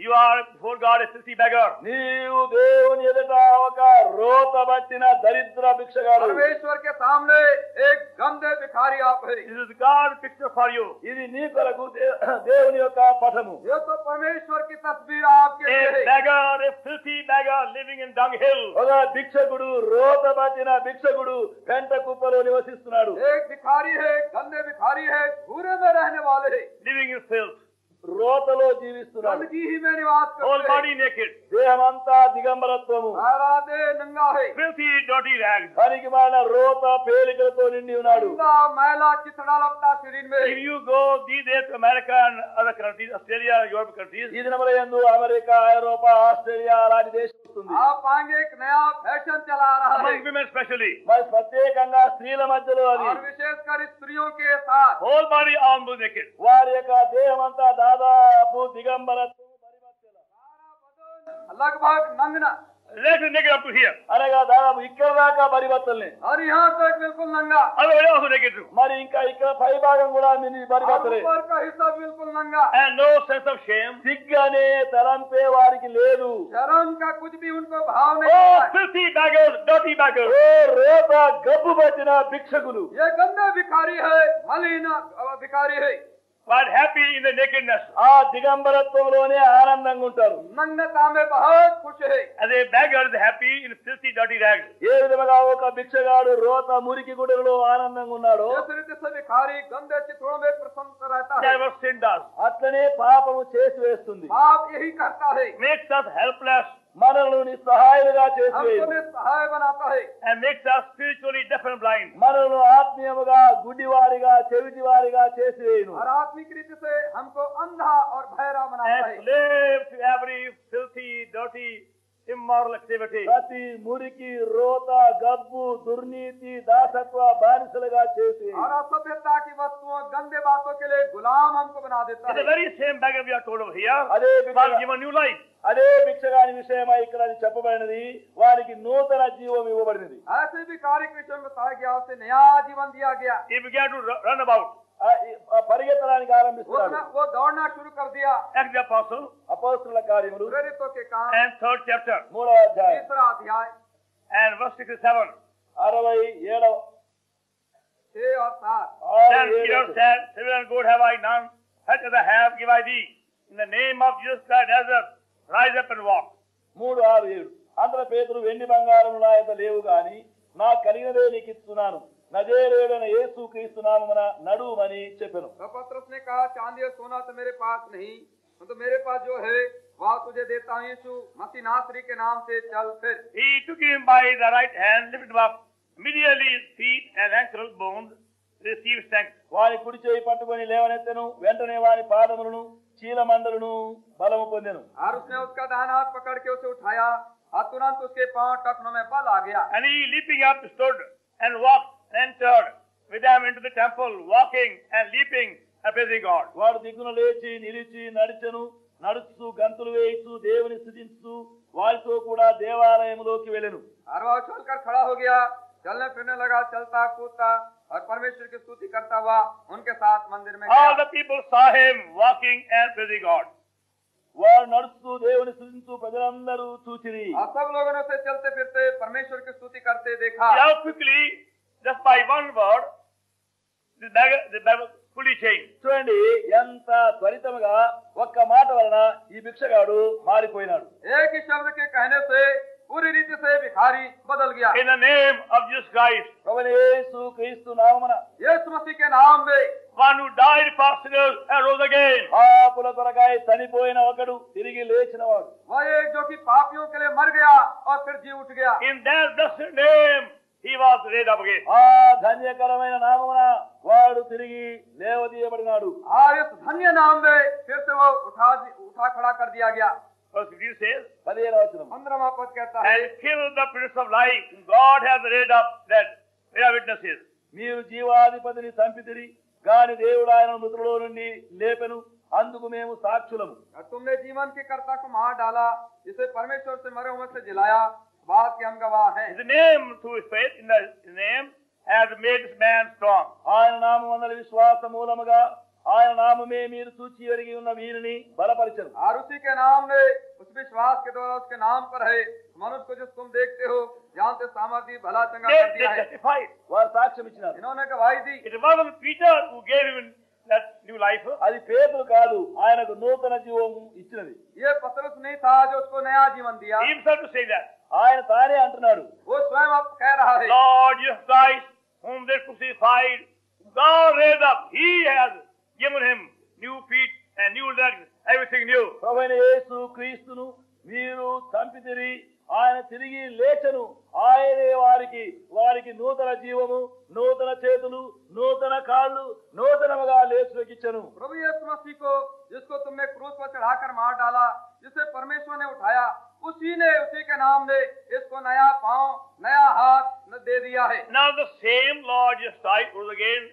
You are before God a filthy beggar. ನೀವು ದೇವನ ಎದುಟ ಅವಕ ರೋತ ಬಟ್ಟಿನ ದರಿದ್ರ ಭಿಕ್ಷಗಾರು ಪರಮೇಶ್ವರ ಕೆ ಸಾಮನೆ ಏಕ್ ಗಂದೆ ಭಿಖಾರಿ ಆಪ್ high this is God picture for you ಇದು ನೀ ಕೊಲಗು ದೇವನ యొక్క పటము యోతో పరమేశ్వర్ కి తస్వీర్ ఆప్కే a beggar a filthy beggar living in dung hill ఒక భిక్షకుడు రోత బట్టిన భిక్షకుడు పెంట కుప్పలో నివసిస్తున్నాడు ఏక్ భిఖారి హై గందే భిఖారి హై ఘూరే మే రహనే వాలే హై లివింగ్ ఇన్ ఫిల్త్ రోతలో జీవిస్తున్నాడు బాడీ నేకెడ్ దేహమంతా దిగంబరత్వము ఆరాదే నంగా హై ఫిల్తీ డోటీ రాగ్ దానికి మాన రోత పేలికలతో నిండి ఉన్నాడు మైలా చిత్రాల అప్నా శరీర్ మే if you go the Desh America and other countries Australia Europe countries ఈ దినముల యందు అమెరికా ఐరోపా ఆస్ట్రేలియా అలాంటి దేశం వస్తుంది ఆ పాంగే ఏక్ నయా ఫ్యాషన్ చలా రహా హై విమెన్ స్పెషల్లీ మరి ప్రత్యేకంగా స్త్రీల మధ్యలో అది విశేషకరి స్త్రీయో కే సాత్ whole body on full naked వారి యొక్క దేహమంతా దాదాపు దిగంబరత్వము పరిమర్శన. लगभग नंगना Let it naked up to here. అనగా దాదాపు ఇక్కడ దాకా మరి బట్టల్ని और यहाँ तक बिल्कुल नंगा Otherwise also naked too. మరి ఇంకా ఇక్కడ పై భాగం కూడా మిని మరి और బట్టలే ऊपर का हिस्सा बिल्कुल नंगा And no sense of shame. సిగ్గు అనే తలంపే వారికి లేదు शर्म का कुछ भी उनको भाव नहीं Oh, होता है। filthy beggars, dirty beggars. ఓ రేప గబ్బు పట్టిన భిక్షకులు ये गंदा भिखारी है मलिन अ, भिखारी है what happy in the nakedness ఆ దిగంబరత్వంలోనే ఆనందంగా ఉంటారు తామే బహత్ ఖుష్. హై అదే beggar are happy in filthy డాటి rag ఏ విధంగా ఒక భిక్షగాడు రోత మురికి గుడలో ఆనందంగా ఉన్నాడు ఖారీ గంధ చిత్రమే ప్రశంస రహతా అట్లనే పాపము చేసి వేస్తుంది పాప్ యహి కర్తా హై మేక్స్ us helpless. మనల్ని నిస్సహాయులుగా చేసి हमको వేయును. निस्सहाय बनाता है and makes us spiritually deaf and blind. మనల్ని ఆత్మీయముగా గుడ్డివారిగా చెవిటివారిగా చేసి వేయును और आत्मिक रीति से हमको अंधा और भैरा बनाता And है slave to every filthy, dirty, immoral activity. ప్రతి మురికి రోత గబ్బు దుర్నీతి దాసత్వ బానిసలుగా చేసి వేయును. और असभ्यता की वस्तुओं गंदे बातों के लिए गुलाम हमको बना देता It's the है very same beggar we are told over here. అదే God భిక్షగా- given new life. అదే భిక్షగాని విషయమై ఇక్కడ అది చెప్పబడినది వారికి నూతన జీవం ఇవ్వబడినది ऐसे भी कार्य कृष्ण में बताया गया उसे नया जीवन दिया गया He began to ru- run about. ఆ, ఈ- ఆ పరిగెత్తడానికి ఆరంభిస్తున్నారు उसने वो दौड़ना शुरू कर दिया Acts the Apostle అపోస్తుల కార్యములు प्रेरितों के काम and third chapter మూడవ అధ్యాయం तीसरा अध्याय and verse 67. అరవై ఏడవ छह और सात ఆరు, Then ఏడు Peter said, Civil and good have I none, such as I have give I thee. In the name of Jesus Christ Nazareth, rise up and walk. మూడు ఆరు ఏడు అందర పేతులు వెండి బంగారం నా యొక్క లేవు గాని నా కలిగినదే నీకు ఇస్తున్నాను నజేరేడైన యేసు క్రీస్తు నామమున నడుమని చెప్పాను तो पत्रस ने कहा चांदी और सोना तो मेरे पास नहीं तो मेरे पास जो है वह तुझे देता हूँ यीशु मसीह नासरी के नाम से चल फिर He took him by the right hand, lifted him up. Immediately his feet and ankle bones received strength. వాని కుడి చేయి పట్టుకొని లేవనెత్తెను వెంటనే వాని పాదములను చీలమండలను బలము పొందెను और उसने उसका दाहिना हाथ पकड़ के उसे उठाया और तुरंत उसके पांव टखनों में बल आ गया And he leaping up stood and walked and entered with them into the temple, walking and leaping and praising God. వాడు దిగున లేచి నిలిచి నడిచెను నడుస్తూ గంతులు వేయిస్తూ దేవుని స్థుతిస్తూ వారితో కూడా దేవాలయములోకి వెళ్ళెను और वह उछलकर खड़ा हो गया चलने फिरने लगा चलता कूदता और परमेश्वर की स्तुति करता हुआ उनके साथ मंदिर में All गया the people saw him walking and praising God. వాడు నడుస్తూ దేవుని స్థుతిస్తూ ప్రజలందరూ చూచిరి और सब लोगों ने उसे चलते फिरते परमेश्वर की स्तुति करते देखा See how quickly, just by one word, the beggar, the beggar fully changed. చూడండి ఎంత త్వరితముగా ఒక్క మాట వలన ఈ భిక్షగాడు మారిపోయినాడు एक ही शब्द के कहने से पूरी रीति से भिखारी बदल गया In the name of Jesus Christ, ప్రభుని యేసు క్రీస్తు నామమున यीशु मसीह के नाम में one who died for sinners and rose again. పాపుల కొరకాయ చనిపోయిన ఒకడు తిరిగి లేచినవాడు वह एक जो कि पापियों के लिए मर गया और फिर जी उठ गया In that blessed name, he was raised up again. ఆ ధన్యకరమైన నామమున వాడు తిరిగి లేవదీయబడినాడు और इस धन्य नाम में फिर से वो उठा उठा खड़ा कर दिया गया Verse 15 says, పదిహేను వచనం पंद्रहवा पद कहता है and killed the prince of life. whom God has raised up dead. We are witnesses. మీరు జీవాధిపతిని చంపితిరి గాని దేవుడు ఆయన మృతులలో నుండి లేపెను అందుకు మేము సాక్షులము और तुमने जीवन के कर्ता को मार डाला जिसे परमेश्वर से मरे हुए से जिलाया बात के हम गवाह हैं His name, through his faith in the his name, has made this man strong. ఆయన నామమందల విశ్వాస మూలముగా ఆయన నామమే మీరు చూచి ఎరిగి ఉన్న వీరిని బలపరిచను और उसी के नाम ने उस विश्वास के द्वारा उसके नाम पर है मनुष्य को जिस तुम देखते हो जानते सामर्थ्य भला चंगा They, कर they दिया है testified. వారు సాక్ష్యం ఇచ్చినారు इन्होंने गवाही दी It wasn't Peter who gave him that new life అది పేతురు కాదు ఆయనకు నూతన జీవం ఇచ్చినది ఏ పత్రస్ నే తా జో ఉస్కో నయా జీవన్ దియా హిమ్సెల్ఫ్ సే దట్ ఆయన తానే అంటున్నాడు ఓ స్వయం అప్ కహ రహా high Lord Jesus Christ whom they crucified God raised up he has given him new feet and new legs everything new ప్రభువైన యేసు క్రీస్తును మీరు చంపితిరి ఆయన తిరిగి లేచను ఆయనే వారికి వారికి నూతన జీవము నూతన చేతులు నూతన కాళ్ళు నూతనముగా లేచుకిచ్చను प्रभु यीशु मसीह को जिसको तुमने क्रूस पर चढ़ाकर मार डाला जिसे परमेश्वर ने उठाया उसी ने उसी के नाम ने इसको नया पांव नया हाथ न दे दिया है Now the same Lord Jesus Christ rose again,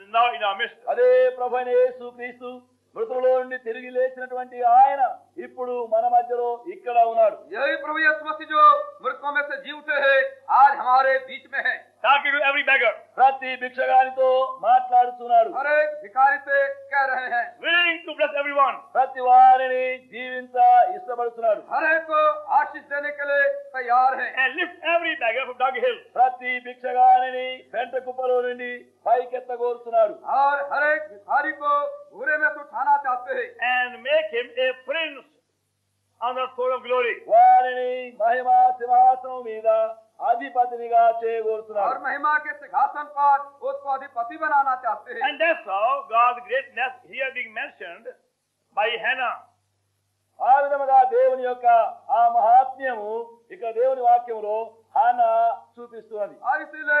is now in our midst. అదే ప్రభువైన యేసు క్రీస్తు మృతుల్లో నుండి తిరిగి లేచినటువంటి ఆయన ఇప్పుడు మన మధ్యలో ఇక్కడ ఉన్నాడు यही प्रभु यीशु मसीह जो मृतकों में से जी उठे हैं आज हमारे बीच में है talking to every beggar ప్రతి భిక్షగానితో మాట్లాడుతున్నాడు हर एक भिखारी से कह रहे हैं willing to bless everyone ప్రతి వారిని జీవించ ఇష్టపడుతున్నాడు हर एक को आशीष देने के लिए तैयार है and lift every beggar from dog hill ప్రతి భిక్షగానిని పెంట కుప్పలో నుండి పైకెత్తగోరుతున్నాడు और हर एक भिखारी को भूरे में से उठाना चाहते हैं and make him a prince on the throne of glory. వారిని మహిమా సింహాసనం మీద అధిపతినిగా और చేయగోరుతున్నాడు महिमा के सिंहासन पर उसको अधिपति बनाना चाहते हैं And that's how God's greatness here being mentioned by Hannah. ఆ విధముగా దేవుని యొక్క ఆ మహాత్మ్యము ఇక దేవుని వాక్యములో హాన చూపిస్తున్నది और इसीलिए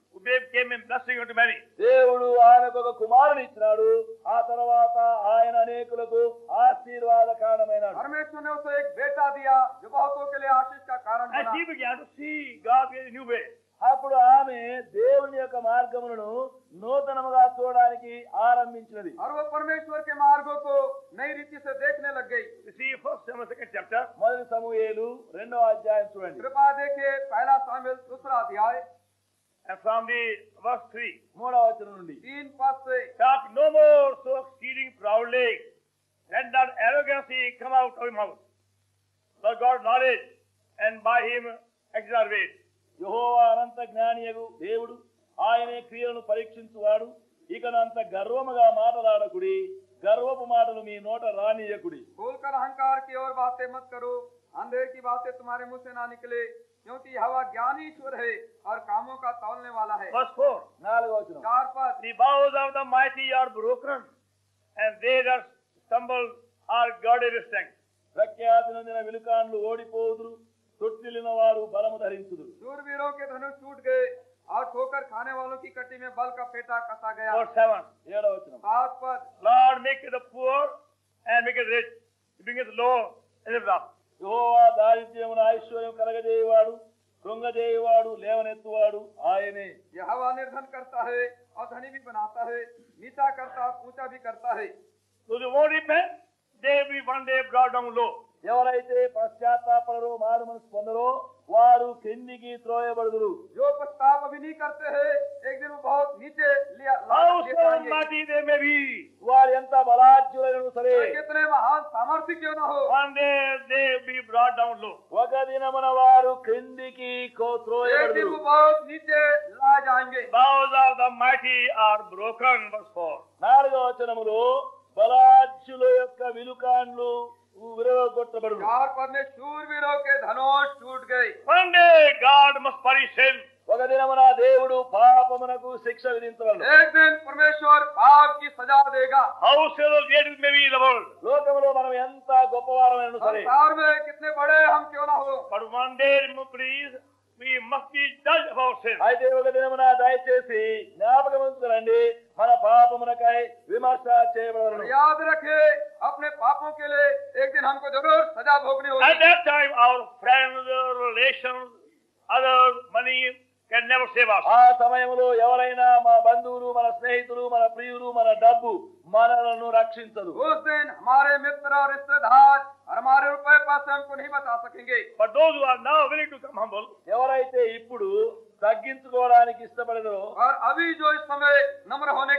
who became a blessing unto many. దేవుడు ఆమెకు ఒక కుమారుని ఇచ్చినాడు ఆ తర్వాత ఆయన అనేకులకు ఆశీర్వాద కారణమైనాడు परमेश्वर ने उसे एक बेटा दिया जो बहुतों के लिए आशीष का कारण And बना she began to see God in a new way. అప్పుడు ఆమె దేవుని యొక్క మార్గములను నూతనముగా చూడడానికి ఆరంభించినది और वो परमेश्वर के मार्गों को नई रीति से देखने लग गई You see, first Samuel, second chapter, మొదటి సమూహేలు రెండవ అధ్యాయం చూడండి कृपा देखे पहला शामिल दूसरा अध्याय and from the verse 3. మూడవ వచనం నుండి तीन पद से Talk no more so exceeding proudly. Let not arrogancy come out of your mouth. But God knowledge, and by him exaggerate. యెహోవా అనంత జ్ఞానియగు దేవుడు ఆయనే క్రియలను పరీక్షించువాడు ఇకనంత గర్వముగా మాటలాడకుడి గర్వపు మాటలు మీ నోట రానియకుడి बोलकर अहंकार की और बातें मत करो अंधेर की बातें तुम्हारे मुंह से ना निकले क्योंकि हवा ज्ञानी ईश्वर है और कामों का तौलने वाला है Verse 4. నాలుగవ వచనం चार पद The bows of the mighty are broken, and they that stumble are girded with strength. ప్రఖ్యాతి నొందిన విలుకాండ్లు ఓడిపోదురు తొట్టిలిన వారు బలము ధరించుదురు शूरवीरों के धनुष टूट गए और ठोकर खाने वालों की कटी में बल का पेटा कसा गया Verse 7. ఏడవ వచనం सात पद Lord make the poor and make it rich. He bringeth low and lift up. యెహోవా దారిద్ర్యమును ఐశ్వర్యం కలగజేయవాడు కృంగజేయవాడు లేవనెత్తువాడు ఆయనే यह हवा निर्धन करता है और धनी भी बनाता है नीचा करता और ऊंचा भी करता है Those who won't repent, they will be one day brought down low. ఎవరైతే పశ్చాత్తాపడరో మారు మనసు పొందరో వారు కిందికి త్రోయబడుదురు जो पछताव अभी नहीं करते हैं एक दिन वो बहुत नीचे लिया How ले so जाएंगे। mighty they may be, వారు ఎంత బలాఢ్యులైన సరే चाहे कितने महान सामर्थ्य क्यों न हो one day they will be brought down low. ఒక దినమున వారు క్రిందికి కో एक दिन త్రోయబడుదురు वो बहुत नीचे ला जाएंगे Bows of the mighty are broken. Verse 4. నాలుగవ వచనములో బలాఢ్యుల యొక్క విలుకాండ్లు విరగొట్టబడు चार पद में शूरवीरों के धनुष टूट गए One day God must punish sin. ఒక దినమున దేవుడు పాపమునకు శిక్ష విధించవలను एक दिन परमेश्वर पाप की सजा देगा Howsoever great it may be in the world, లోకంలో మనం ఎంత గొప్పవారమైనా సరే संसार में कितने बड़े हम क्यों ना हो but one day, please, we must be judged of our sin. అయితే ఒక దినమున దయచేసి జ్ఞాపకం ఉంచుకోరండి మన పాపమునకై విమర్శ చేయబడవలను याद रखे अपने पापों के लिए एक दिन हमको जरूर सजा भोगनी At होगी that time, our friends, relations, others, money can never save us. ఆ సమయంలో ఎవరైనా మా బంధువులు మన స్నేహితులు మన ప్రియులు మన డబ్బు మనలను రక్షించదు उस दिन हमारे मित्र और रिश्तेदार और हमारे रुपए पैसे हमको नहीं बचा सकेंगे But those who are now willing to come humble, ఎవరైతే ఇప్పుడు తగ్గించుకోవడానికి ఇష్టపడదు అవి నమ్ర హోనే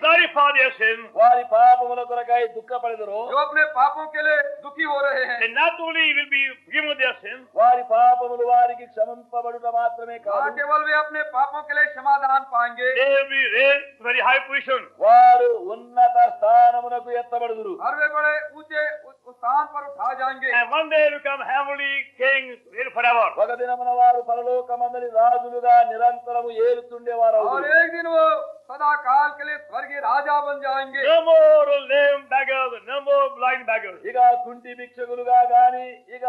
సారీ పాదేశం వారి పాపముల కొరకై దుఃఖపడదురు అప్నే పాపం కెలే దుఃఖీ హో రహే హై నాట్ ఓన్లీ విల్ బి గిమోదేశం వారి పాపములు వారికి క్షమింపబడుట మాత్రమే కాదు కేవలం వే అప్నే పాపం కెలే క్షమాదాన్ పాంగే they will be raised very high position వారు ఉన్నత స్థానమునకు ఎత్తబడుదురు అర్వే బడే ఊచే स्थान पर उठा जाएंगे And one day become heavenly kings reign forever. ఒక దినమున వారు పరలోకమందరి రాజులుగా నిరంతరము ఏలుతుండేవారు और एक दिन वो सदा काल के लिए स्वर्गीय राजा बन जाएंगे No more lame beggars, no more blind beggars. ఇక కుంటి భిక్షకులుగా గాని ఇక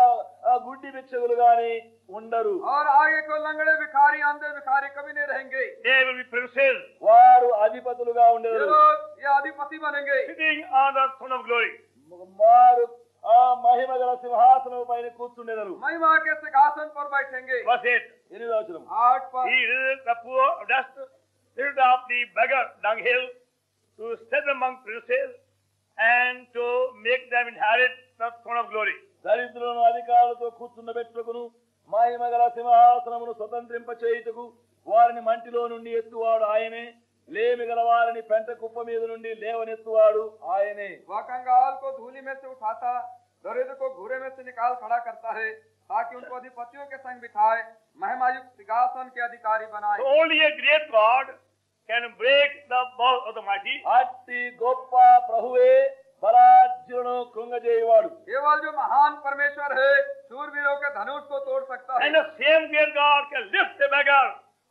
ఆ గుడ్డి భిక్షకులు గాని ఉండరు और आगे को लंगड़े भिखारी अंधे भिखारी कभी नहीं रहेंगे They will be princes వారు అధిపతులుగా ये ఉండేవారు लोग ये अधिपति बनेंगे sitting on the throne of glory. కుమారు ఆ మహిమ గల సింహాసనం పైన కూర్చుండేదారు. మహిమా కేసే ఆసన్ పర్ బైఠేంగే బస్ ఎయిట్ ఎనిమిది ఆట్ per he raises the poor dust rid of the beggar dung hill to set among princes and to make them inherit the throne of glory దరిద్రులను అధికారులతో కూర్చున్న పెట్టుకును మహిమ గల సింహాసనమును స్వతంత్రింప చేయుటకు వారిని మంటిలో నుండి ఎత్తువాడు ఆయనే. లేమి గల వారిని పెంట కుప్ప మీద నుండి లేవనెత్తువాడు ఆయనే वह कंगाल को धूली में से उठाता दरिद्र को घूरे में से निकाल खड़ा करता है ताकि उनको अधिपतियों के संग बिठाए महिमायुक्त सिंहासन के अधिकारी बनाए So only a great God can break the bow of the mighty. అట్టి గొప్ప ప్రభువే బలాజ్యులను కృంగజేయవాడు केवल जो महान परमेश्वर है सूरवीरों के धनुष को तोड़ सकता है And the same great God can lift a beggar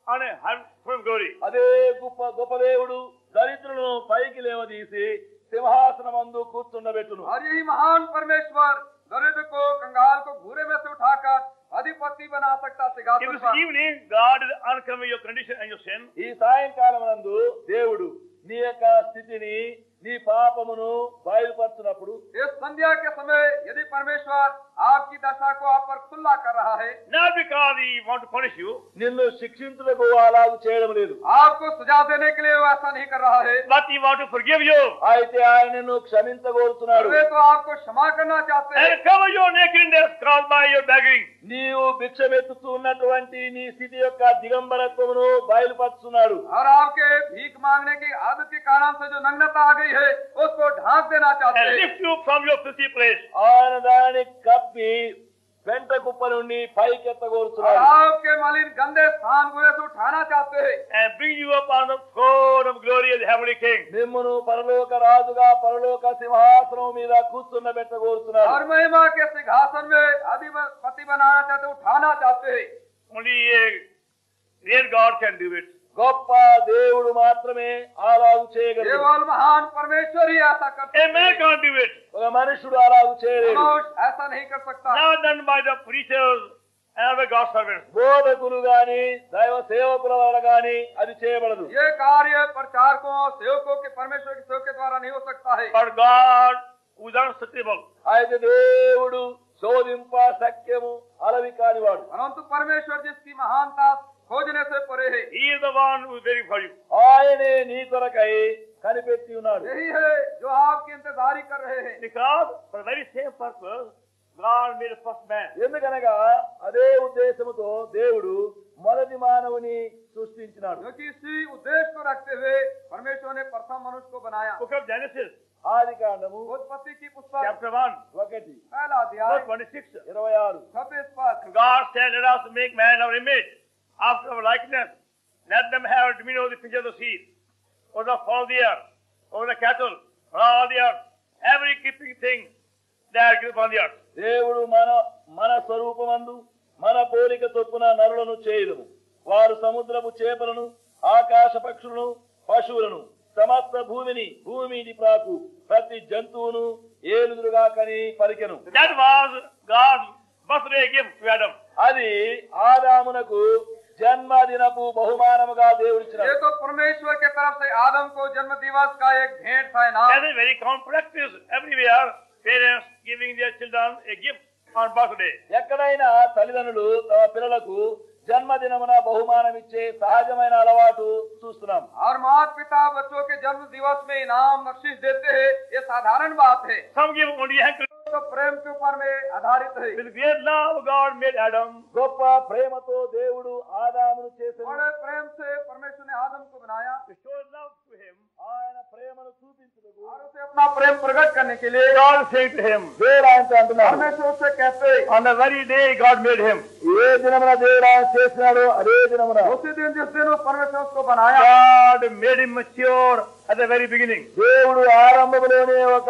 on a high from glory. అదే గొప్ప గొప్ప దేవుడు దరిద్రులను పైకి లేవదీసి సింహాసనమందు కూర్చుండబెట్టును और यही महान परमेश्वर दरिद्र को कंगाल को घूरे में से उठाकर अधिपति बना सकता In सिंहासन this पर evening, God is uncovering your condition and your sin. ఈ సాయంకాలం నందు దేవుడు నీ యొక్క స్థితిని నీ పాపమును బయలుపరుచున్నప్పుడు इस संध्या के समय यदि परमेश्वर आपकी दशा को आप पर खुला कर रहा है Not because He wants to punish you, నిన్ను శిక్షించుటకు అలాగ చేయడం లేదు आपको सुझा देने के लिए वो ऐसा नहीं कर रहा है but He wants to forgive you అయితే ఆయన నిన్ను క్షమించగోరుతున్నాడు वे तो आपको क्षमा करना चाहते हैं and cover your nakedness caused by your begging. నీవు భిక్షమెత్తుతూ ఉన్నటువంటి నీ స్థితి యొక్క దిగంబరత్వమును బయలుపరుచున్నాడు और आपके भीख मांगने की आदत के कारण से जो नग्नता आ गई है उसको ढांक देना चाहते and हैं lift you from your filthy place. ఆయన దానిని కప్పి పెంట కుప్ప నుండి और పైకెత్తగోరుతున్నాడు आपके मलिन गंदे स्थान को से उठाना चाहते हैं and bring you up on the throne of glory as the heavenly king. మిమ్మును పరలోక రాజుగా పరలోక సింహాసనం మీద కూర్చుండబెట్టగోరుతున్నాడు और महिमा के सिंहासन में अधिपति बनाना चाहते हैं, उठाना चाहते हैं Only a real God can do it. గొప్ప దేవుడు మాత్రమే అలాగు చేయగలడు केवल महान परमेश्वर ही ऐसा कर सकते A man हैं can't do it. ఒక మనుషుడు అలాగు చేయలేడు मनुष्य ऐसा नहीं कर सकता Not done by the preachers and the God servants. బోధకులు గాని దైవ సేవకుల వల్ల గాని అది చేయబడదు ये कार्य प्रचारकों और सेवकों के परमेश्वर के सेवक के द्वारा नहीं हो सकता है But God, who is unsearchable, అయితే దేవుడు శోధింప సత్యము అలవి కానివాడు परंतु परमेश्वर जिसकी महानता खोजने से परे है He is the one who is waiting for you. ఆయనే నీ కొరకై కనిపెట్టి ఉన్నాడు यही है जो आपकी इंतजारी कर रहे हैं Because for the very same purpose, God made the first man. ఎందుకనగా అదే ఉద్దేశముతో దేవుడు మొదటి మానవుని సృష్టించినాడు क्योंकि इसी उद्देश्य को रखते हुए परमेश्वर ने प्रथम मनुष्य को बनाया Book of Genesis, ఆది కాండము उत्पत्ति की पुस्तक chapter 1, ఒకటి पहला अध्याय verse 26. ఇరవై ఆరు छब्बीस पद God said, Let us make man in our image, After our likeness. Let them have dominion over the fish of the sea, over the fowl of the air, over the cattle, over all the earth, every creeping thing that creep on the earth. దేవుడు మన మన స్వరూపమందు మన పోలిక చొప్పున నరులను చేయుదుము వారు సముద్రపు చేపలను ఆకాశ పక్షులను పశువులను సమస్త భూమిని భూమి మీది ప్రాకు ప్రతి జంతువును ఏలుదురుగా కని పలికెను That was God's birthday gift to Adam. అది ఆదామునకు జన్మదినపు బహుమానముగా ये దేవుడిచ్చినాడు तो परमेश्वर के तरफ से आदम को जन्म दिवस का एक भेंट था इनाम That is very common practice everywhere. Parents giving their children a gift on birthday. ఎక్కడైనా తల్లిదండ్రులు తమ పిల్లలకు జన్మదినమున బహుమానం ఇచ్చే సహజమైన అలవాటు చూస్తున్నాం और माता पिता बच्चों के जन्म दिवस में इनाम बख्शिश देते हैं ये साधारण बात है Some give only handkerchief. तो प्रेम के ऊपर में आधारित है With great love, God made Adam. గొప్ప ప్రేమతో దేవుడు ఆదామును చేసిన बड़े प्रेम से परमेश्वर ने आदम को बनाया To show his love to him, ఆయన ప్రేమను చూపించుటకు और उसे अपना प्रेम प्रकट करने के लिए God said to him, దేవుడు ఆయనతో అంటున్నాడు परमेश्वर उससे कहते On the very day God made him, ఏ దినమున దేవుడు ఆయన చేసినాడో అదే దినమున उसी दिन जिस दिन उस परमेश्वर उसको बनाया God made him mature at the very beginning. దేవుడు ఆరంభంలోనే ఒక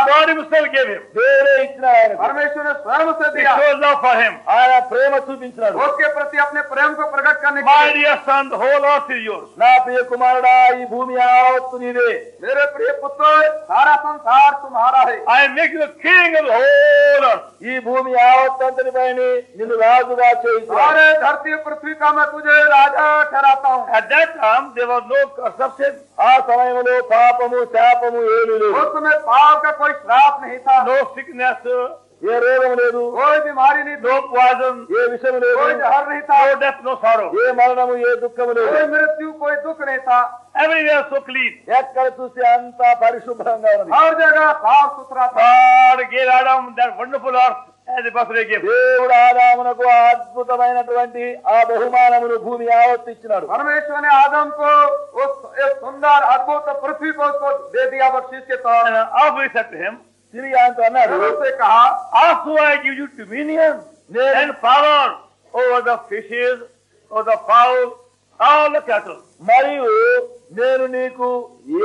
God Himself gave him. దేవుడే ఇచ్చినాడు ఆయన परमेश्वर ने स्वयं से He दिया shows love for him. ఆయన ప్రేమ చూపించినాడు उसके प्रति अपने प्रेम को प्रकट करने के My लिए dear son, the whole earth is yours. నా ప్రియ కుమారుడా ఈ భూమి యావత్తు నీదే मेरे प्रिय पुत्र सारा संसार तुम्हारा है I am making you the king of the whole earth. ఈ భూమి యావత్తంతటి పైన నిన్ను రాజుగా చేయించాడు सारे धरती पृथ्वी का मैं तुझे राजा ठहराता हूँ At that time, there was no curse of sin, ఆ సమయంలో పాపము శాపము ఏమీ లేదు उस समय पाप का कोई श्राप नहीं था no sickness, ఏ రోగం లేదు कोई बीमारी नहीं थी no poison, ఏ విషయం లేదు कोई जहर नहीं था no death, no sorrow. ఏ మరణము ఏ దుఃఖము లేదు कोई मृत्यु कोई दुख नहीं था Everywhere so clean. ఎక్కడ చూస్తే అంతా పరిశుభ్రంగా ఉంది हर जगह साफ सुथरा था God gave Adam that దేవుడు ఆదామునకు అద్భుతమైనటువంటి ఆ బహుమానమును భూమి ఆవర్తిచ్చినాడు పరమేశ్వరి పరమేశ్వరుని అద్భుత పృథ్వీ కోసుకో అన్నాడు. ద ద ఫౌల్ ఆల్ మరియు నేను నీకు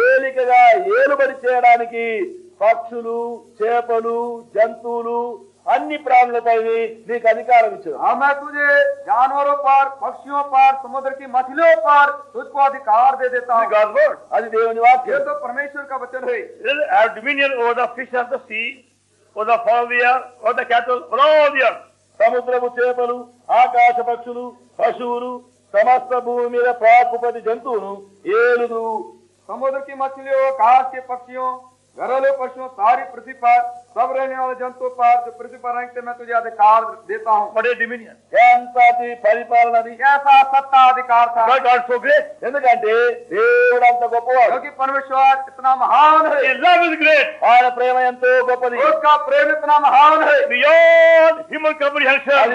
ఏలికగా ఏలుబడి చేయడానికి పక్షులు చేపలు జంతువులు అన్ని ప్రాణులపై నీకు అధికారం ఇచ్చాను हाँ मैं तुझे जानवरों पर पक्षियों पर समुद्र की मछलियों पर तुझको अधिकार दे देता This हूँ is God's word. అది దేవుని ये వాక్యం तो परमेश्वर का वचन है I have dominion over the fish of the sea, over the fowl of the air, over the cattle, over all the earth. సముద్రపు చేపలు ఆకాశ పక్షులు పశువులు సమస్త భూమి మీద ప్రాకుపతి జంతువును ఏలుదు समुद्र की मछलियों घास के पक्षियों घरेलू पशुओं सारी पृथ्वी पर सब रहने वाले जंतु पर जो पृथ्वी पर रहते मैं तुझे अधिकार देता हूँ। बड़े डिमिनियन परिपालन कैसा सत्ता अधिकार था। क्योंकि परमेश्वर इतना महान है। प्रेम गोपदी उसका प्रेम इतना महान है।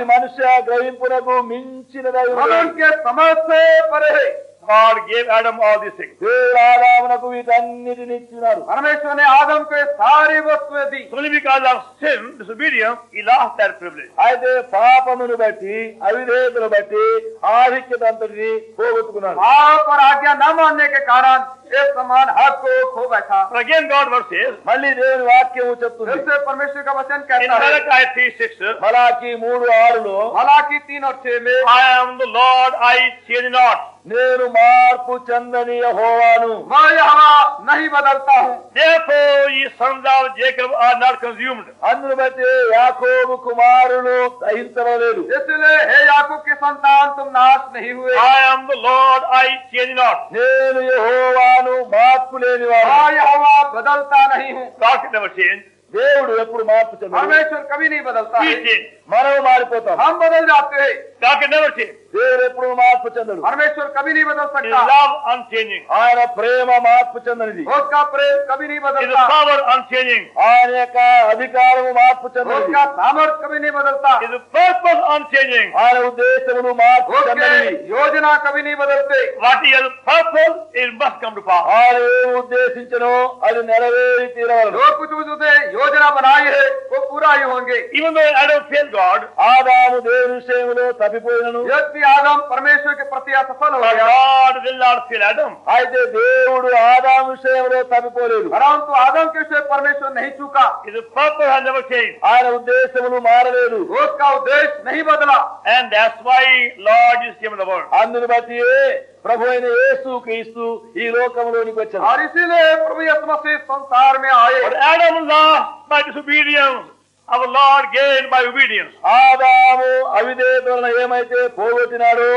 मनुष्य ग्रहीन पुनः मिंचिन उनके समझ से परे। है God gave Adam all these things. దేవుడు ఆదామునకు వీటన్నిటిని ఇచ్చినాడు परमेश्वर ने आदम को ये सारी वस्तुएं दी Only because of sin, disobedience, he lost that privilege. అయితే పాపమును బట్టి అవిధేయతను బట్టి ఆధిక్యత అంతటిని పోగొట్టుకున్నాడు पाप और आज्ञा न मानने के कारण ये समान हक को खो बैठा But again, God word says, మళ్ళీ దేవుని వాక్యము చెప్తుంది फिर से परमेश्वर का वचन in कहता है Malachi 3 6, మలాకి మూడు ఆరులో मलाकी तीन और छह में I am the Lord, I change not. నేను మార్పు చెందని యెహోవాను मैं यहोवा नहीं बदलता हूँ Therefore, ye sons of Jacob are not consumed. అందును బట్టి యాకోబు కుమారులు గ్రహించలేదు इसलिए हे याकूब के संतान तुम नाश नहीं हुए I am the Lord, I change not. నేను యెహోవాను మార్పు లేనివాడు मैं यहोवा बदलता नहीं हूँ God can never change. దేవుడు ఎప్పుడు మార్పు చెందడు परमेश्वर कभी नहीं बदलता He है change. మనం మారిపోతాం हम बदल जाते हैं God can never change. దేవుడు ఎప్పుడు మార్పు చెందడు परमेश्वर कभी नहीं बदल His सकता love unchanging. ఆయన ప్రేమ మార్పు చెందనిది उसका प्रेम कभी नहीं His बदलता power unchanging. ఆయన యొక్క అధికారము మార్పు చెందనిది उसका सामर्थ कभी नहीं बदलता His purpose unchanging. ఆయన ఉద్దేశములు మార్పు చెందనివి उसके योजना कभी नहीं बदलते What he has purpose, it must come to pass. ఆయన ఏమి ఉద్దేశించనో అది నెరవేరి తీరవలదు जो कुछ उसने योजना बनाई है वो पूरा ही होंगे Even though Adam failed God, ఆదాము దేవుని విషయంలో తప్పిపోయినను यद्यपि आदम परमेश्वर के प्रति असफल हो but गया God will not fail Adam. అయితే దేవుడు ఆదాము విషయంలో తప్పిపోలేదు परंतु आदम के विषय परमेश्वर नहीं चूका His purpose has never changed. ఆయన ఉద్దేశములు మారలేదు उसका उद्देश्य नहीं बदला And that's why Lord Jesus came in the world. అందుని బట్టి ప్రభు అయిన యేసు క్రీస్తు ఈ లోకంలోనికి వచ్చాడు और इसीलिए प्रभु यीशु मसीह संसार में आए But Adam lost by disobedience. Our Lord gained by obedience. ఆదాము అవిధేయత వలన ఏమైతే పోగొట్టినాడో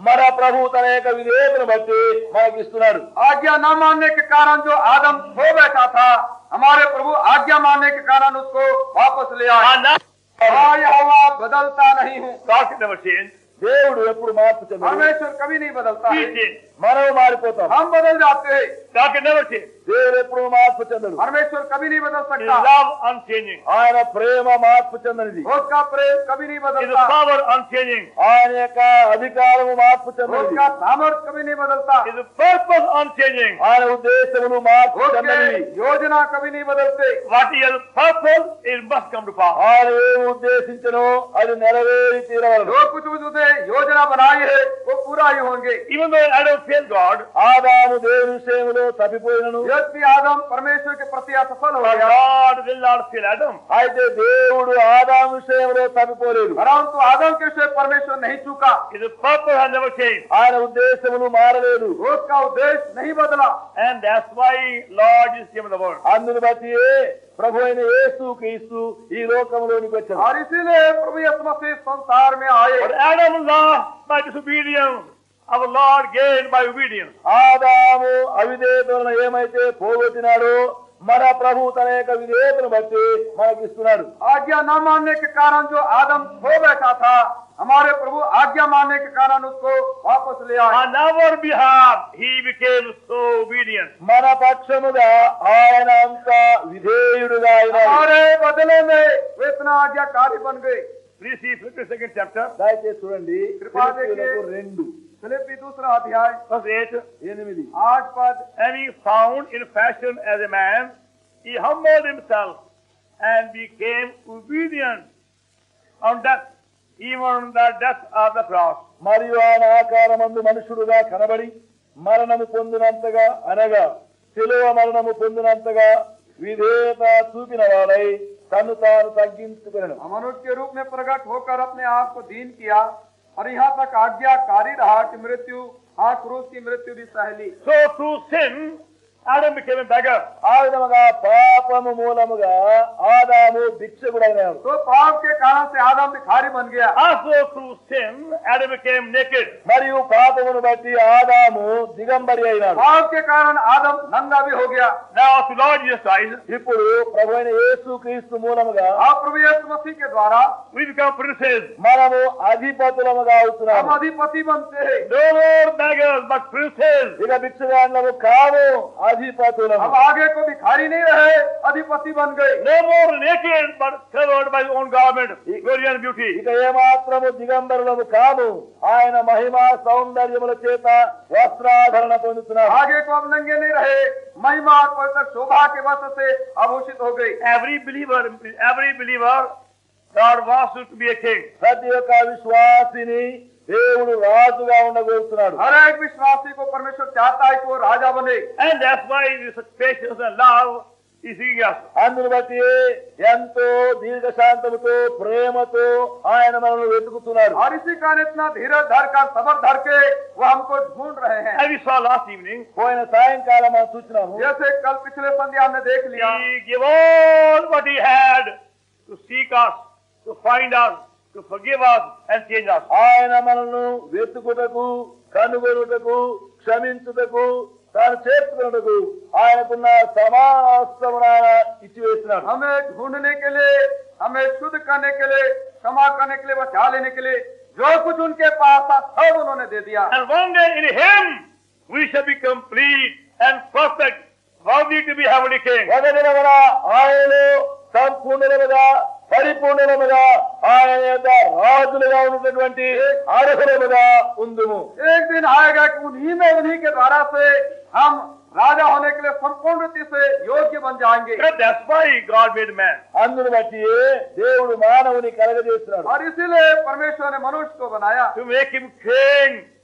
మన ప్రభు తన యొక్క విధేయతను బట్టి మనకిస్తున్నాడు आज्ञा न मानने के कारण जो आदम खो बैठा था हमारे प्रभु आज्ञा मानने के कारण उसको वापस ले आए And that हाँ, यहोवा बदलता नहीं हूँ God can never change. దేవుడు ఎప్పుడు మార్పు చెందడు परमेश्वर कभी नहीं बदलता He है changed. మనం మారిపోతాం हम बदल जाते हैं God can never change. దేవుడు ఎప్పుడు మార్పు చెందడు परमेश्वर कभी नहीं बदल His सकता love unchanging. ఆయన ప్రేమ మార్పు చెందనిది उसका प्रेम कभी नहीं His बदलता power unchanging. ఆయన యొక్క అధికారము మార్పు చెందనిది उसका सामर्थ कभी नहीं बदलता His purpose unchanging. ఆయన ఉద్దేశములు మార్పు చెందనివి उसके योजना कभी नहीं बदलते What he has purpose, it must come to pass. ఆయన ఏమి ఉద్దేశించనో అది నెరవేరి తీరవలదు जो कुछ उसने योजना बनाई है वो पूरा ही होंगे Even though Adam failed God, ఆదాము దేవుని విషయంలో తప్పిపోయినను यद्यपि आदम परमेश्वर के प्रति असफल हो but गया God will not fail Adam. అయితే దేవుడు ఆదాము విషయంలో తప్పిపోలేదు परंतु आदम के विषय परमेश्वर नहीं चूका His purpose has never changed. ఆయన ఉద్దేశములు మారలేదు उसका उद्देश्य नहीं बदला And that's why Lord is given the word. అందుని బట్టి ప్రభు అయిన యేసు క్రీస్తు ఈ లోకంలోనికి వచ్చాడు और इसीलिए प्रभु यीशु मसीह संसार में आए But Adam lost by disobedience. Our Lord gained by obedience. ఆదాము అవిధేయతలను ఏమైతే పోగొట్టినాడో మన ప్రభు తన యొక్క విధేయతను బట్టి మనకిస్తున్నాడు आज्ञा न मानने के कारण जो आदम खो बैठा था हमारे प्रभु आज्ञा मानने के कारण उसको वापस ले आए On our behalf, he became so obedient. మన పక్షముగా ఆయన అంత విధేయుడుగా అయినాడు हमारे बदले में वे इतना आज्ञाकारी बन गए Please see Philippians second chapter, దయచేసి చూడండి కృపా देखिए। ఫిలిప్పీయులకు రెండు फिलिपी दूसरा अध्याय verse 8. ఎనిమిది आठ पद And he found in fashion as a man, he humbled himself and became obedient on death, even the death of the cross. మరియు ఆయన ఆకారమందు మనుషుడుగా కనబడి మరణము పొందినంతగా అనగా శిలువ మరణము పొందినంతగా విధేయత చూపిన వాడై తను తాను తగ్గించుకున్నాడు मनुष्य के रूप में प्रकट होकर अपने आप को दीन किया और यहाँ तक आज्ञाकारी रहा कि मृत्यु हाँ क्रूस की मृत्यु भी सहली so too through Adam became beggar ఆ విధముగా పాపము మూలముగా ఆదాము భిక్షకుడైనాడు సో పాపం కే కారణం సే ఆదాం భిఖారి బన్ Gaya also through sin Adam became naked మరియు పాపమును బట్టి ఆదాము దిగంబరి అయినాడు పాపం కే కారణం ఆదాం నంగా బి హో Gaya now the Lord Jesus Christ ఇప్పుడు ప్రభువైన యేసుక్రీస్తు మూలముగా ఆ ప్రభు యేసు మసీహ్ కే ద్వారా వి బికమ్ ప్రిన్సెస్ మనము అధిపతులముగా అవుతున్నాము మనం అధిపతి బంతే no more beggars but princes ఇక భిక్షగాళ్ళము కాదు అధిపతులము अब आगे को भिखारी नहीं रहे अधिपति बन गए No more naked, but covered by his own garment, glory and beauty. ఇక ఏమాత్రము దిగంబరులము కాము ఆయన మహిమా సౌందర్యముల చేత వస్త్రాధరణ పొందుతున్నారు आगे को अब नंगे नहीं रहे महिमा और पवित्र शोभा के वस्त्र से आभूषित हो गई Every believer, every believer, God wants you to be a king. ప్రతి ఒక్క విశ్వాసిని దేవుడు రాజుగా ఉండగోరుతున్నాడు हर एक विश्वासी को परमेश्वर चाहता है कि वो राजा बने And that's why with such patience and love, He's seeking us. అందును బట్టి ఎంతో దీర్ఘశాంతముతో ప్రేమతో ఆయన మనల్ని వెతుకుతున్నాడు और इसी कारण इतना धीरज धर कर सबर धर के वो हमको ढूंढ रहे हैं And we saw last evening, పోయిన సాయంకాలం మనం చూసినాము जैसे कल पिछले संध्या हमने देख लिया He gave all what He had to seek us, to find us, to forgive us, and change us. ఆయన మనల్ని వెతుకుటకు కనుగొనుటకు క్షమించుటకు తాను చేర్చుకున్నటకు ఆయనకున్న సమాస్తమున ఇచ్చివేసినాడు हमें ढूंढने के लिए हमें शुद्ध करने के लिए क्षमा करने के लिए बचा लेने के लिए जो कुछ उनके पास था सब उन्होंने दे दिया And one day in Him, we shall be complete and perfect, worthy to be heavenly king. ఒక దినమున ఆయనలో సంపూర్ణముగా పరిపూర్ణముగా ఆయన యొక్క రాజులుగా ఉన్నటువంటి అర్హులముగా ఉందుము एक दिन आएगा कि उन्हीं में उन्हीं के द्वारा से हम राजा होने के लिए संपूर्ण रीति से योग्य बन जाएंगे And that's why God made man. అందును బట్టి దేవుడు మానవుని కలగజేస్తున్నాడు और इसीलिए परमेश्वर ने मनुष्य को बनाया To make him king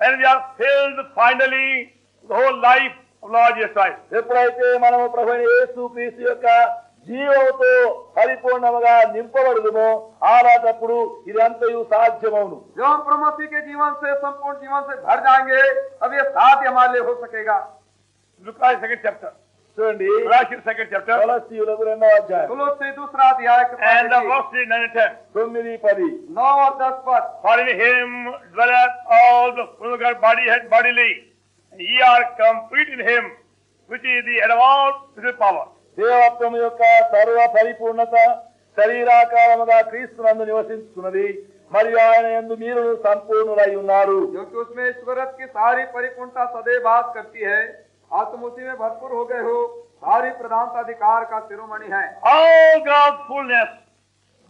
when we are filled finally with the whole life of Lord Jesus Christ. ఎప్పుడైతే మనము ప్రభు అయిన యేసు క్రీస్తు యొక్క జీవముతో పరిపూర్ణముగా నింపబడుదుమో ఆనాటప్పుడు ఇదంతయు సాధ్యమవును जो हम प्रभु मसीह के जीवन से संपूर्ण जीवन से भर जाएंगे अब ये साथ हमारे लिए हो सकेगा Look at second chapter. చూడండి Colossians second chapter. కొలస్సీయులకు రెండవ అధ్యాయం तुलसी दूसरा अध्याय के And the पद verse 9 and 10. తొమ్మిది పది नौ और दस पद For in him dwelleth all the fullness of God body head bodily. And ye are complete in him, which is the head of all spiritual power. దేవత్వం యొక్క సర్వ పరిపూర్ణత శరీరాకారముగా క్రీస్తునందు నివసించుతున్నది మరియు ఆయన యందు మీరు సంపూర్ణులై ఉన్నారు क्योंकि उसमें ईश्वरत की सारी परिपूर्णता सदैव बात करती है आज तुम उसी में भरपूर हो गए हो सारी प्रधानता अधिकार का शिरोमणि है All God's fullness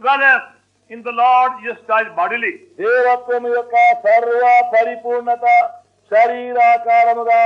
dwelleth in the Lord Jesus Christ bodily. దేవత్వం యొక్క సర్వ పరిపూర్ణత శరీరాకారముగా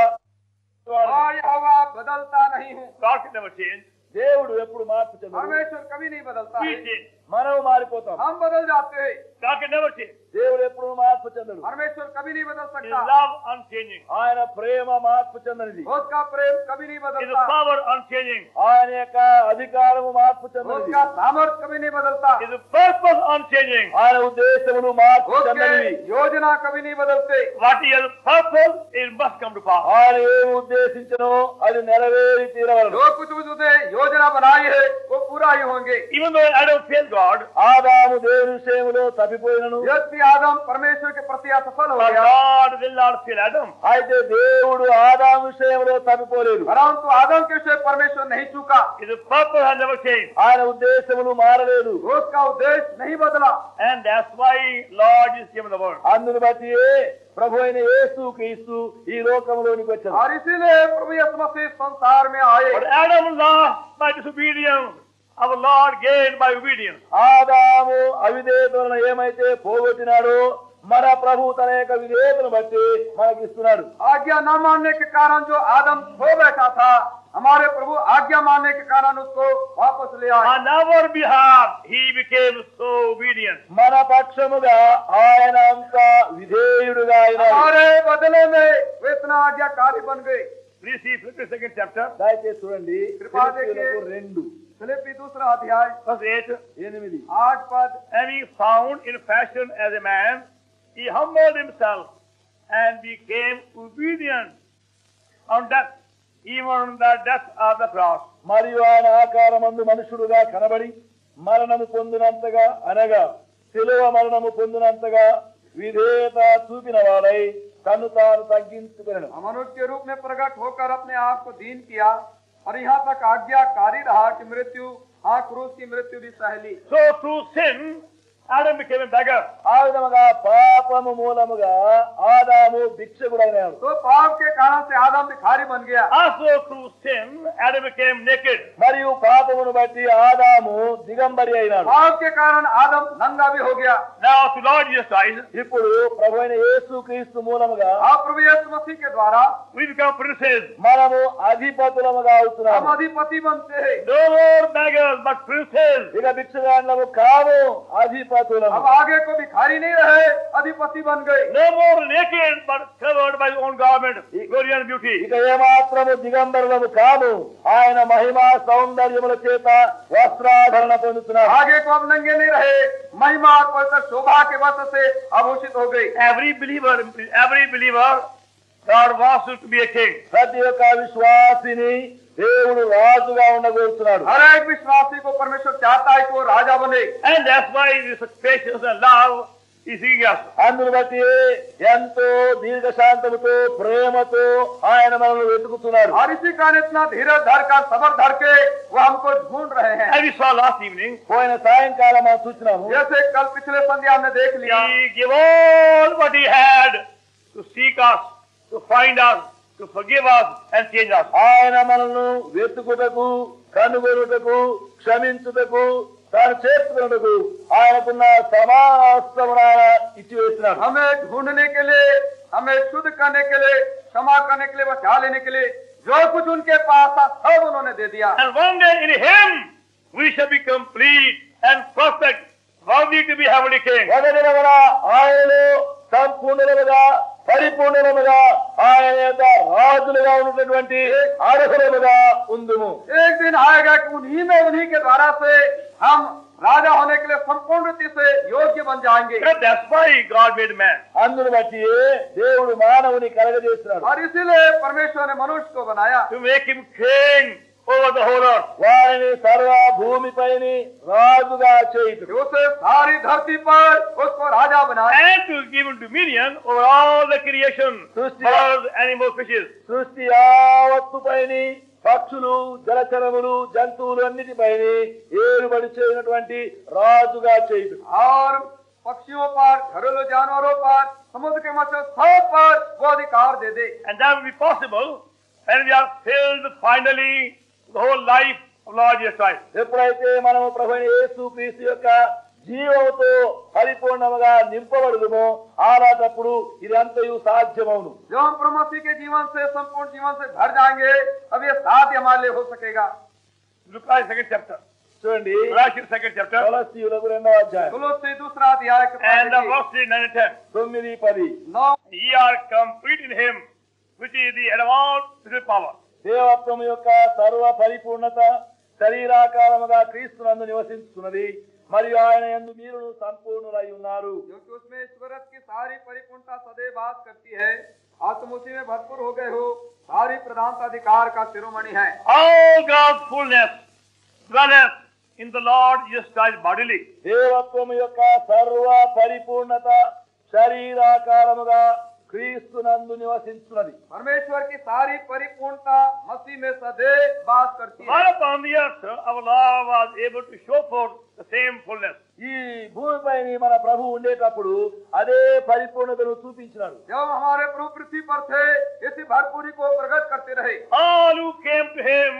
और यहोवा बदलता नहीं हूँ God can never change. దేవుడు ఎప్పుడు మార్పు చెందడు परमेश्वर कभी नहीं बदलता We है change. మనం మారిపోతాం हम बदल जाते हैं God can never change. దేవుడు ఎప్పుడు మార్పు చెందడు परमेश्वर कभी नहीं बदल His सकता love unchanging. ఆయన ప్రేమ మార్పు చెందనిది उसका प्रेम कभी नहीं His बदलता power unchanging. ఆయన యొక్క అధికారము మార్పు చెందనిది उसका सामर्थ कभी नहीं बदलता His purpose unchanging. ఆయన ఉద్దేశములు మార్పు उसके చెందనివి योजना कभी नहीं बदलते What he has purpose, it must come to pass. ఆయన ఏమి ఉద్దేశించనో అది నెరవేరి తీరవలను जो कुछ उसने योजना बनाई है वो पूरा ही होंगे Even though Adam failed God, ఆదాము దేవుని విషయంలో తప్పిపోయినను यद्यपि आदम परमेश्वर के प्रति असफल हो but गया God will not fail Adam. అయితే దేవుడు ఆదాము విషయంలో తప్పిపోలేదు परंतु आदम के विषय परमेश्वर नहीं चूका His purpose has never changed. ఆయన ఉద్దేశములు మారలేదు उसका उद्देश्य नहीं बदला And that's why Lord is given the word. అందుని బట్టి ప్రభు అయిన యేసు క్రీస్తు ఈ లోకంలోనికి వచ్చాడు और इसीलिए प्रभु यीशु मसीह संसार में आए But Adam lost by disobedience. Our Lord gained by obedience. ఆదాము అవిధేయత వలన ఏమైతే పోగొట్టినాడో మన ప్రభు తన యొక్క విధేయతను బట్టి మనకిస్తున్నాడు आज्ञा न मानने के कारण जो आदम खो बैठा था हमारे प्रभु आज्ञा मानने के कारण उसको वापस ले आए On our behalf, he became so obedient. మన పక్షముగా ఆయన అంత విధేయుడుగా అయినాడు हमारे बदले में वे इतना आज्ञाकारी बन गए Please see Philippians second chapter, దయచేసి చూడండి కృపా देखिए। ఫిలిప్పీయులకు రెండు फिलिपी दूसरा अध्याय verse 8. ఎనిమిది आठ पद And he found in fashion as a man, he humbled himself and became obedient on death, even the death of the cross. మరియు ఆయన ఆకారమందు మనుషుడుగా కనబడి మరణము పొందినంతగా అనగా శిలువ మరణము పొందినంతగా విధేయత చూపిన వాడై తను తాను తగ్గించుకున్నాడు मनुष्य के रूप में प्रकट होकर अपने आप को दीन किया और यहाँ तक आज्ञाकारी रहा कि मृत्यु हाँ क्रूस की मृत्यु भी सहली। So through sin, Adam became a beggar. ఆ విధముగా పాపము మూలముగా ఆదాము భిక్షకుడైనాడు तो पाप के कारण से आदम भिखारी बन गया Also through sin, Adam became naked. మరియు పాపమును బట్టి ఆదాము దిగంబరి అయినాడు पाप के कारण आदम नंगा भी हो गया Now to Lord Jesus Christ, ఇప్పుడు ప్రభు అయిన యేసు క్రీస్తు మూలముగా आप प्रभु यीशु मसीह के द्वारा we become princes. మనము అధిపతులముగా हम అవుతున్నాము अधिपति बनते हैं No more beggars, but princes. ఇక భిక్షగాండ్లము కాము అధిపతులము अब आगे को भिखारी नहीं रहे अधिपति बन गए No more naked, but covered by his own garment, glory and beauty. ఇక ఏమాత్రము దిగంబరులము కాము ఆయన మహిమా సౌందర్యముల చేత వస్త్రాధరణ పొందుతున్నారు आगे को अब नंगे नहीं रहे महिमा और पवित्र शोभा के वस्त्र से आभूषित हो गई Every believer, every believer, God wants you to be a king. ప్రతి ఒక్క విశ్వాసిని దేవుడు రాజుగా ఉండగోరుతున్నాడు हर एक विश्वासी को परमेश्वर चाहता है कि वो राजा बने And that's why this patience and love is seeking us. అందును బట్టి ఎంతో దీర్ఘశాంతముతో ప్రేమతో ఆయన మనల్ని వెతుకుతున్నాడు और इसी कारण इतना धीरज धर कर सबर धर के वो हमको ढूंढ रहे हैं And we saw last evening, పోయిన సాయంకాలం మనం చూసినాము जैसे कल पिछले संध्या हमने देख लिया He gave all what He had to seek us, to find us, to forgive us, and change us. ఆయన మనల్ని వెతుకుటకు కనుగొనుటకు క్షమించుటకు తాను చేసుకున్నటకు ఆయనకున్న సమాస్తమున ఇచ్చి వేసినాడు हमें ढूंढने के लिए हमें शुद्ध करने के लिए क्षमा करने के लिए बचा लेने के लिए जो कुछ उनके पास था सब उन्होंने दे दिया And one day in Him, we shall be complete and perfect, worthy to be heavenly king. ఒక దినమున ఆయనలో సంపూర్ణముగా పరిపూర్ణముగా ఆయన యొక్క రాజులుగా ఉన్నటువంటి అర్హులముగా ఉందుము एक दिन आएगा कि उन्हीं में उन्हीं के द्वारा से हम राजा होने के लिए संपूर्ण रीति से योग्य बन जाएंगे And that's why God made man. అందును బట్టి దేవుడు మానవుని కలగజేస్తున్నాడు और इसीलिए परमेश्वर ने मनुष्य को बनाया To make him king over the whole earth. వారిని సర్వ భూమిపైని రాజుగా చేయుట कि उसे सारी धरती पर उसको राजा बनाया And to give him dominion over all the creation, Srushti. birds, animals, fishes. సృష్టి యావత్తుపైని పక్షులు జలచరములు జంతువులు అన్నిటిపైని ఏలుబడి చేయనటువంటి రాజుగా చేయుట और पक्षियों पर घरेलू जानवरों पर समुद्र के मत्स्य सब पर वो अधिकार दे दे And that will be possible when we are filled finally with the whole life of Lord Jesus Christ. ఎప్పుడైతే మనము ప్రభు అయిన యేసు క్రీస్తు యొక్క జీవముతో పరిపూర్ణముగా నింపబడుదుమో ఆనాటప్పుడు ఇది అంతయు సాధ్యమవును जो हम प्रभु मसीह के जीवन से संपूर्ण जीवन से भर जाएंगे अब ये साथ हमारे लिए हो सकेगा Look at second chapter. చూడండి Colossians second chapter. కొలస్సీయులకు రెండవ అధ్యాయం तुलसी दूसरा अध्याय के And the पाँच verse 9 and 10. తొమ్మిది పది नौ Ye are complete in him, which is the advanced power. దేవత్వం యొక్క సర్వ పరిపూర్ణత శరీరాకారముగా క్రీస్తునందు నివసించుతున్నది మరియు ఆయన యందు మీరు సంపూర్ణులై ఉన్నారు क्योंकि उसमें ईश्वरत की सारी परिपूर्णता सदैव बात करती है और तुम उसी में भरपूर हो गए हो सारी प्रधानता अधिकार का शिरोमणि है All God's fullness dwelleth in the Lord Jesus Christ bodily. దేవత్వము యొక్క సర్వ పరిపూర్ణత శరీరాకారముగా క్రీస్తునందు నివసించున్నది परमेश्वर की सारी परिपूर्णता मसीह में सदैव बात करती है While upon the earth, our Lord was able to show forth the same fullness. ఈ భూమిపై మన ప్రభు ఉండేటప్పుడు అదే పరిపూర్ణతను చూపించినాడు जब हमारे प्रभु पृथ्वी पर थे इसी भरपूरी को प्रकट करते रहे All who came to him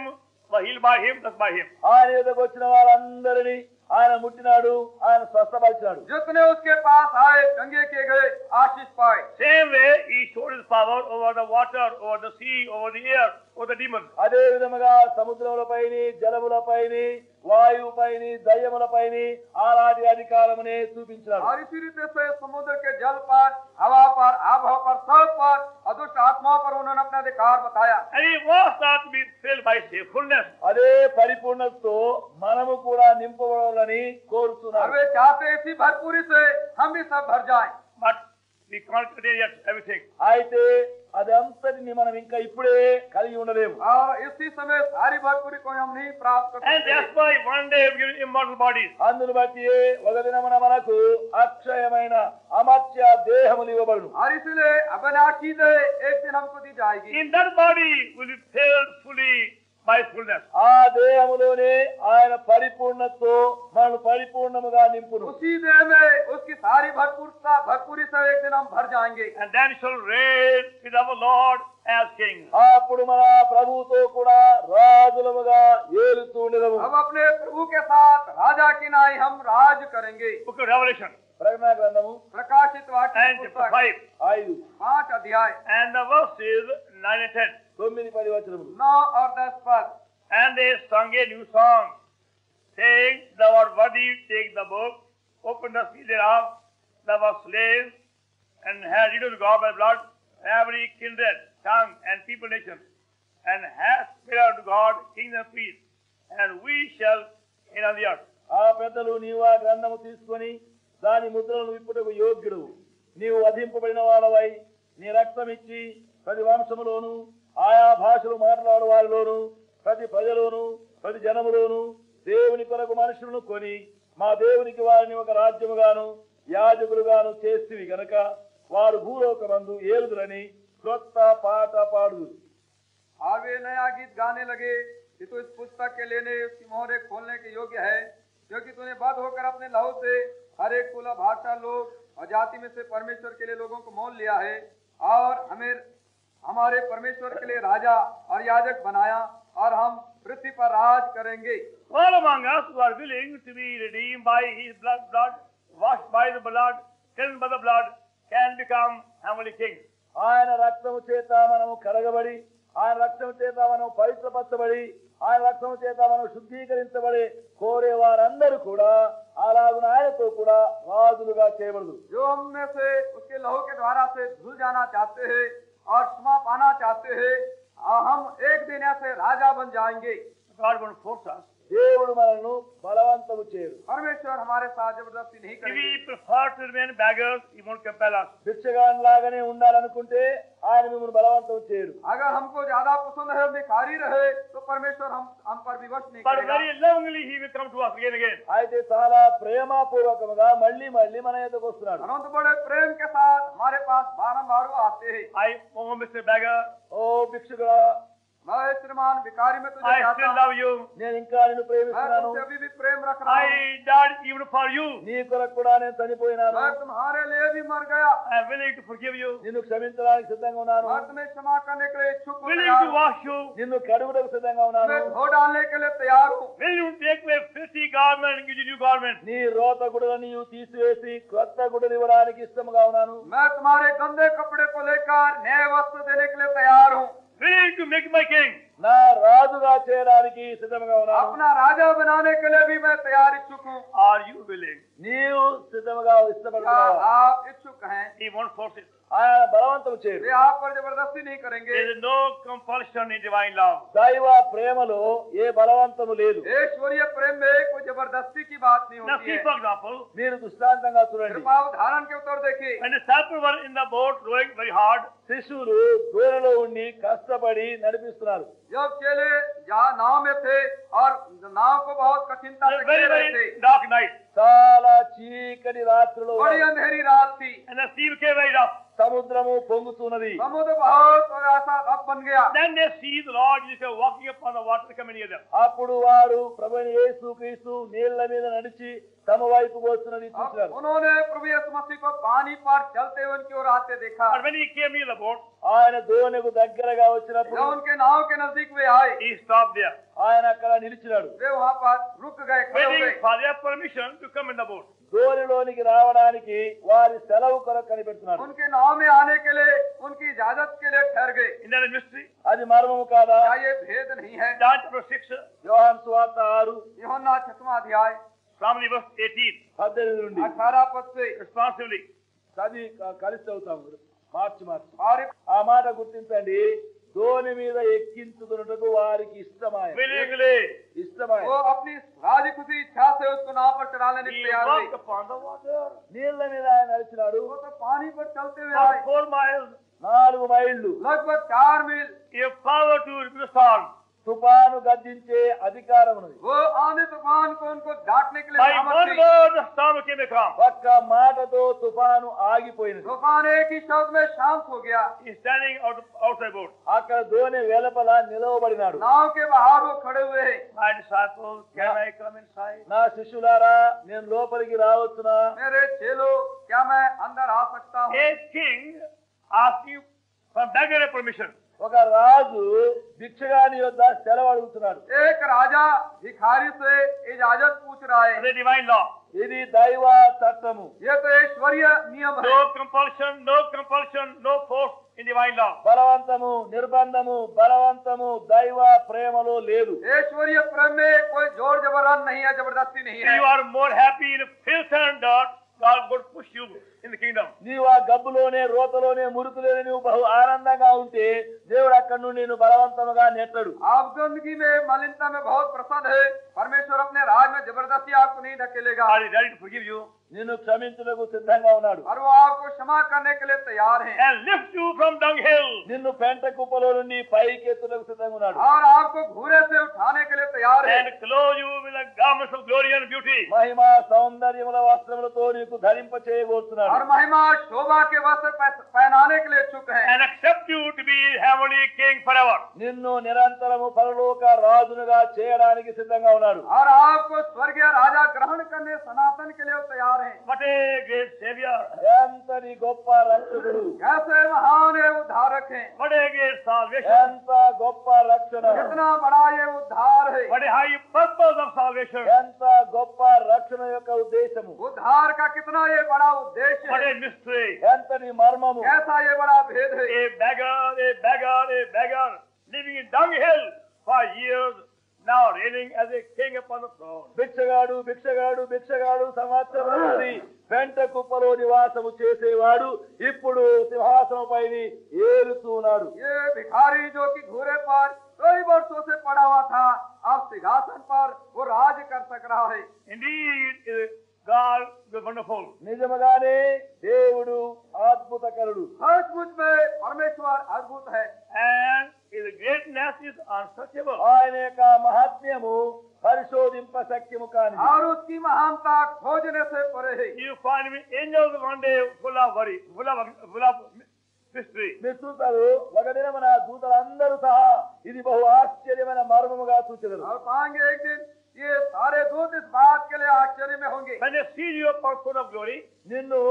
were healed by him, thus by him. ఆయన ఎదుకు వచ్చిన వారందరినీ ఆయన ముట్టినాడు ఆయన స్వస్థపరిచినాడు जितने उसके पास आए चंगे किए गए आशीष पाए Same way, he showed his power over the water, over the sea, over the air, over the demons. అదే విధముగా సముద్రములపైని జలములపైని వాయువుపైని దయ్యములపైని ఆనాటి అధికారమునే చూపించినాడు और इसी रीते से समुद्र के जल पर हवा पर आबहवा पर सब पर अदुष्ट आत्माओं पर उन्होंने अपना अधिकार बताया And he was not to be filled by his fullness. అదే పరిపూర్ణతతో మనము కూడా నింపబడాలని और కోరుతున్నారు वे चाहते हैं इसी भरपूरी से हम भी सब भर जाएं నీ కాన్ఫిడెన్స్ ఎవ్రీథింగ్ అయితే అదంతటిని మనం ఇంకా ఇప్పుడే కలిగి ఉండలేము. సారి భాగ్యుడి కోయంని ప్రాప్త and one day we will immortal bodies అందును బట్టి ఒక దినమున మనకు అక్షయమైన అమర్త్య దేహము ఇవ్వబడును. అరిసిలే అబనాకీదే ఏక్ దినం కు body will be fully my fullness ఆ దేహములోనే ఆయన పరిపూర్ణతో మనం పరిపూర్ణముగా నింపును ఉసి దేహమే ఉస్కి సారి భర్పూర్తా భర్పూరి సబ్ ఏక్ దిన్ హమ్ భర్ Jayenge and then shall reign with our Lord as king అప్పుడు మన ప్రభుతో కూడా రాజులముగా ఏలుతూ ఉండదము హమ్ అప్నే ప్రభు కే సాత్ రాజా కి నాయి హమ్ రాజ్ కరేంగే బుక్ రెవల్యూషన్ ప్రకటన గ్రంథము ప్రకాశిత వాక్యం 5 5 5 అధ్యాయం and the verse is 9 and 10 తొమ్మిది పది వచనములు Now or thus first. And they sung a new song, saying, Thou art worthy, take the book, open the seal thereof, thou wast slain, and hast redeemed God by blood, every kindred, tongue, and people, nation, and hast made unto God kingdom peace, and we shall in on the earth. ఆ పెద్దలు నీవు ఆ గ్రంథము తీసుకొని దాని ముద్రలను విప్పుటకు యోగ్యుడు నీవు వధింపబడిన వాడవై నీ రక్తం ఇచ్చి పది వంశములోను ఆయా భాషలు మాట్లాడు వారిలోను ప్రతి ప్రజలోను ప్రతి జనములోను దేవుని కొరకు మనుషులను కొని మా దేవునికి వారిని ఒక రాజ్యముగాను యాజకులుగాను చేస్తివి గనక వారు భూలోకమందు ఏలుదురని క్రొత్త పాట పాడుదు और वे नया गीत गाने लगे कि तू इस पुस्तक के लेने उसकी मोहरे खोलने के योग्य है क्योंकि तूने बद होकर अपने लहू से हर एक कुल भाषा लोग और जाति में से परमेश्वर के लिए लोगों को मोल लिया है और हमें हमारे परमेश्वर के लिए राजा और याजक बनाया और हम पृथ्वी पर राज करेंगे All among us who are willing to be redeemed by his blood, blood, washed by the blood, cleansed by the blood, can become heavenly kings. ఆయన రక్తము చేత మనము కరగబడి ఆయన రక్తము చేత మనం పవిత్రపరచబడి ఆయన రక్తము చేత మనం శుద్ధీకరించబడి కోరే వారందరూ కూడా అలాగున ఆయనతో కూడా రాజులుగా చేయబడదు जो हम में से उसके लहू के द्वारा से धुल जाना चाहते हैं और क्षमा पाना चाहते हैं हम एक दिन ऐसे राजा बन जाएँगे God. దేవుడు మనల్ని బలవంతము చేయడు परमेश्वर हमारे साथ जबरदस्ती नहीं If करेंगे we prefer to remain beggars, he won't compel us. భిక్షగాన్ లాగానే ఉండాలనుకుంటే ఆయన మిమ్మల్ని బలవంతం చేయడు अगर हमको ज्यादा पसंद है भिखारी रहे तो परमेश्वर हम हम पर विवश नहीं But करेगा very lovingly he will come to us again and again. అయితే చాలా ప్రేమపూర్వకముగా మళ్ళీ మళ్ళీ మన ఎదుకు వస్తున్నాడు अनंत बड़े प्रेम के साथ हमारे पास बारंबार वो आते हैं I, oh, Mr. Beggar, ఓ భిక్షుగా मैं श्रीमान भिखारी में तुझे I चाहता still हूँ love you. నేను ఇంకా నిన్ను मैं ప్రేమిస్తున్నాను तुमसे अभी भी प्रेम रख रहा हूँ I died even for you. నీ కొరకు కూడా నేను చనిపోయినాను मैं तुम्हारे लिए भी मर गया I am willing to forgive you. నిన్ను క్షమించడానికి సిద్ధంగా ఉన్నాను मैं तुम्हें क्षमा करने के लिए इच्छुक हूँ Willing तैयार to हूँ। wash you. నిన్ను కడుగుటకు సిద్ధంగా ఉన్నాను तुम्हें धो डालने के लिए तैयार हूँ Will you take away filthy garment and give you new garment? నీ రోత గుడలు నీవు తీసివేసి కొత్త గుడలు ఇవ్వడానికి ఇష్టముగా ఉన్నాను मैं तुम्हारे गंदे कपड़े को लेकर नए वस्त्र देने के लिए तैयार हूँ Willing to make my king. నా రాజుగా చేయడానికి సిద్ధంగా ఉన్నాను అప్నా రాజా బనానే కే లియే భీ మై తయార్ ఇచ్చుక్ హూం ఆర్ యు విల్లింగ్ నీవు సిద్ధంగా ఇష్టపడతావా ఆప్ ఇచ్చుక్ హై హి వాంట్ ఫోర్స్ ఇట్ బలవంతం చేయరు ఆప్ పర్ జబర్దస్తి నీ కరేంగే there is no compulsion in divine love దైవ ప్రేమలో ఏ బలవంతము లేదు ఈశ్వరీయ ప్రేమ మే కో జబర్దస్తి కి bath Nahi Holi high for example మీరు దృష్టాంతంగా చూడండి కృపావధారణ కే ఉత్తర్ దేఖి and సాపర్ were in the boat rowing very hard శిశువులు దూరలో ఉండి కష్టపడి నడిపిస్తున్నారు जब चेले जहाँ नाव में थे और नाव को बहुत कठिनता it से was very, खेल रहे थे very dark night, చాలా చీకటి రాత్రులు बड़ी अंधेरी रात थी and the sea became very rough. సముద్రము పొంగుతున్నది. అప్పుడు వారు ప్రభు క్రీస్తు నీళ్ళ మీద నడిచి తమ వైపు వస్తున్నది ఆయన దోణికు దగ్గరగా వచ్చినప్పుడు ఆయన అక్కడ నిలిచినాడు. దోరిలోనికి రావడానికి వారి సెలవు కొరకు కనిపెడుతున్నారు. అది మర్మము కాదా? యోహన్ స్వార్త ఆరు రెస్పాన్సిబిలిటీ అది కలిసి అవుతాం మార్చి మార్చి. ఆ మాట గుర్తించండి దోణి మీద ఎక్కించుకున్నటకు వారికి ఇష్టమాయ Willingly, ఇష్టమాయ वो अपनी राजी खुशी इच्छा से उसको नाव पर चढ़ा लेने he के तैयार walked हुए upon the water నీళ్ల మీద ఆయన నడిచినాడు वो तो पानी पर चलते हुए for आए four miles. నాలుగు మైళ్ళు लगभग चार मील He had power to rebuke the storm. తుఫాను గద్దించే అధికారం ఉన్నది ఓ ఆమె తుఫాన్ కోన్కో దాటనేకి మై వన్ వర్డ్ సామకే మే కామ్ ఒక్క మాటతో తుఫాను ఆగిపోయింది తుఫానే కి శబ్ద మే శాంత్ హో Gaya he standing out outside board అక్కడ దోని వెలపల నిలవబడినాడు నావ్ కే బహార్ ఓ ఖడే హుయే my disciple can I come inside నా శిష్యులారా నేను లోపలికి రావచ్చునా మేరే చేలో క్యా మై అందర్ ఆ సక్తా who a king ask you from beggar permission ఒక రాజు భిక్షగాని యొద్ద సెలవు అడుగుతున్నాడు. ఏక రాజా భిఖారిసే ఇజాజత్ పూచ్ రహా హై ఇది డివైన్ లా ఇది దైవ తత్వము. ఏ నియమ no compulsion no compulsion no force in divine law బలవంతము నిర్బంధము బలవంతము దైవ ప్రేమలో లేదు. ఈశ్వర్య ప్రేమే కోయి జోర్ జబరాన్ నహీ హై జబర్దస్తి నహీ high you are more happy in filth and dot God good push you in the kingdom. నీవు ఆ గబ్బులోనే రోతలోనే మురుకులోనే నువ్వు బహు ఆనందంగా ఉంటే దేవుడు అక్కడి నుండి నేను బలవంతముగా నెట్టడు आप गंदगी में मलिनता में बहुत प्रसन्न है परमेश्वर अपने राज में जबरदस्ती आपको नहीं धकेलेगा God is ready to forgive you నిన్ను క్షమించుటకు సిద్ధంగా ఉన్నాడు और वो आपको क्षमा करने के लिए तैयार है and lift you from dunghill. నిన్ను పెంట కుప్పలో నుండి పైకి ఎత్తుటకు సిద్ధంగా ఉన్నాడు और आपको घूरे से उठाने के लिए तैयार है and clothe you with the garments of glory and beauty. మహిమ సౌందర్యముల వస్త్రములతో నీకు ధరింప చేయబోతున్నాడు और महिमा शोभा के वस्त्र पह- पहनाने के लिए इच्छुक है and accept you to be heavenly king forever. నిన్ను నిరంతరము పరలోక రాజునుగా చేయడానికి సిద్ధంగా ఉన్నాడు और आपको स्वर्गीय राजा ग्रहण करने सनातन के लिए वो तैयार है What a great savior. ఎంతటి గొప్ప రక్షకుడు कैसे महान है उद्धारक है What a great salvation. ఎంత గొప్ప రక్షణ कितना बड़ा ये उद्धार है What a high purpose of salvation. ఎంత గొప్ప రక్షణ యొక్క ఉద్దేశము उद्धार का कितना ये बड़ा उद्देश्य What है a mystery. ఎంతటి మర్మము कैसा ये बड़ा भेद है A beggar, a beggar, a beggar, living in dunghill for years, now reigning as a king upon the throne. భిక్షగాడు భిక్షగాడు భిక్షగాడు సంవత్సరం నుండి పెంట కుప్పలో నివాసము చేసేవాడు ఇప్పుడు సింహాసనంపై ఏలుతున్నాడు ये भिखारी जो कि घूरे पर कई वर्षों से पड़ा हुआ था अब सिंहासन पर वो राज कर सक रहा है Indeed, uh, God is wonderful. నిజముగానే దేవుడు అద్భుతకరుడు सचमुच में परमेश्वर अद्भुत है And his greatness is unsearchable. ఆయన యొక్క మహాత్మ్యము పరిశోధింప శక్యము కాని और उसकी महानता खोजने से परे है You find me angels one day full of worry, full of, full of mystery. మీరు చూస్తారు ఒక దినమున దూతలందరూ సహా ఇది బహు ఆశ్చర్యమైన మర్మముగా సూచనలు और पाएंगे एक दिन ये सारे दूत इस बात के लिए आश्चर्य में होंगे When they see your person of glory, నిన్ను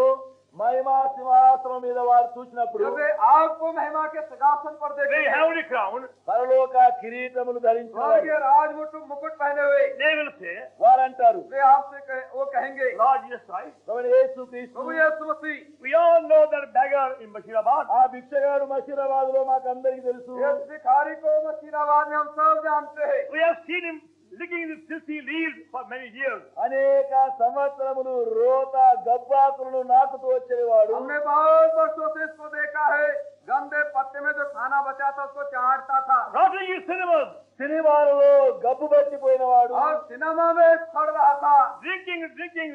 మహిమా సింహాసనం మీద వారు చూసినప్పుడు जब वे आपको महिमा के सिंहासन पर very देखेंगे heavenly crown, పరలోక కిరీటములు ధరించిన स्वर्गीय राजमुकुट मुकुट पहने हुए they will say, వారంటారు वे आपसे कहे, वो कहेंगे Lord Jesus Christ, ప్రభువైన యేసు క్రీస్తు प्रभु यीशु मसीह we all know that beggar in Bashirabad. ఆ భిక్షగాడు మసీరాబాద్ లో మాకు అందరికి తెలుసు इस भिखारी को मसीराबाद में हम सब जानते हैं We have seen him licking the filthy leaves for many years. అనేక సంవత్సరములు రోత గబ్బాకులను నాకుతూ వచ్చేవాడు हमने बहुत वर्षों से इसको देखा है गंदे पत्ते में जो खाना बचा था उसको चाटता था Rotting in cinemas, సినిమాలలో గబ్బు పట్టిపోయినవాడు और सिनेमा में सड़ रहा था drinking, drinking,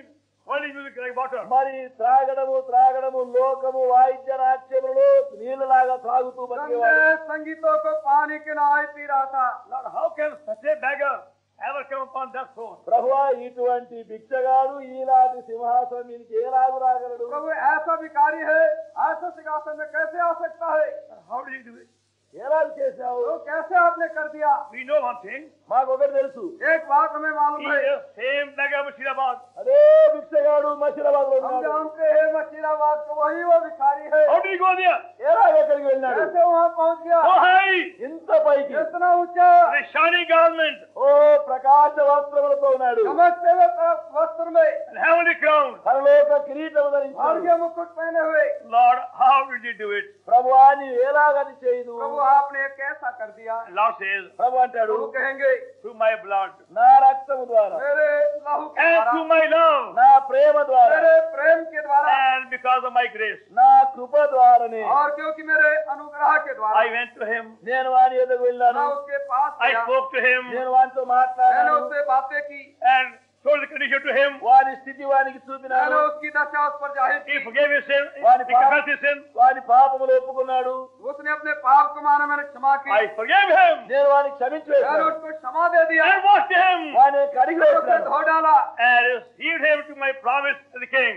holy music like water. మరి త్రాగడము త్రాగడము లోకము వాయిద్య నాట్యములు నీళ్ళలాగా త్రాగుతూ బతికేవాడు गंदे संगीतों को पानी के नाय पी रहा था Lord, how can such a beggar ever come upon that throne? ప్రభువా ఇటువంటి భిక్షగాడు ఈలాంటి సింహాసనం మీదకి ఏ రాగు రాగలడు प्रभु ऐसा भिखारी है ऐसा सिंहासन में कैसे आ सकता है How did he do it? ఏ రాజు చేశావు तो कैसे आपने कर दिया We know one thing. మాకు ఒకటి తెలుసు एक बात हमें He मालूम है is same beggar Bashirabad. అదే భిక్షగాడు మసీరాబాద్ లో हम ఉన్నాడు जानते हैं मशीराबाद को वही वो भिखारी है How did he go there? ఏ రాగు ఎక్కడికి వెళ్ళినాడు कैसे वहाँ पहुँच गया So high, ఇంత పైకి इतना ऊंचा with a shiny garment ఓ ప్రకాశ వస్త్రములతో ఉన్నాడు चमकते हुए वस्त्र में and heavenly crown. పరలోక కిరీటము ధరించాడు भाग्य मुकुट पहने हुए Lord, how did he do it? ప్రభు అని ఎలాగని చేయదు प्रभु आपने ये कैसा कर दिया And Lord says, ప్రభు అంటాడు प्रभु कहेंगे through my blood నా రక్తము ద్వారా मेरे लहू के and द्वारा through my love నా ప్రేమ ద్వారా मेरे प्रेम के द्वारा and because of my grace. నా కృప ద్వారానే और क्योंकि मेरे अनुग्रह के द्वारा I went to him. నేను వాని ఎదుగు వెళ్ళాను मैं उसके पास I गया spoke to him నేను వానితో मैंने మాట్లాడాను उससे बातें की and told the condition to him. వాని స్థితి వానికి मैंने చూపినాను उसकी दशा उस पर जाहिर He की forgave his sin. What He confessed his sin. వాని పాపములు ఒప్పుకున్నాడు उसने अपने पाप को माना मैंने क्षमा की I forgave him నేను వానికి క్షమించి मैंने వేశాను उसको क्षमा दे दिया and washed him వాని కడిగి मैंने उसे వేశాను धो डाला and received him to my promise to the king.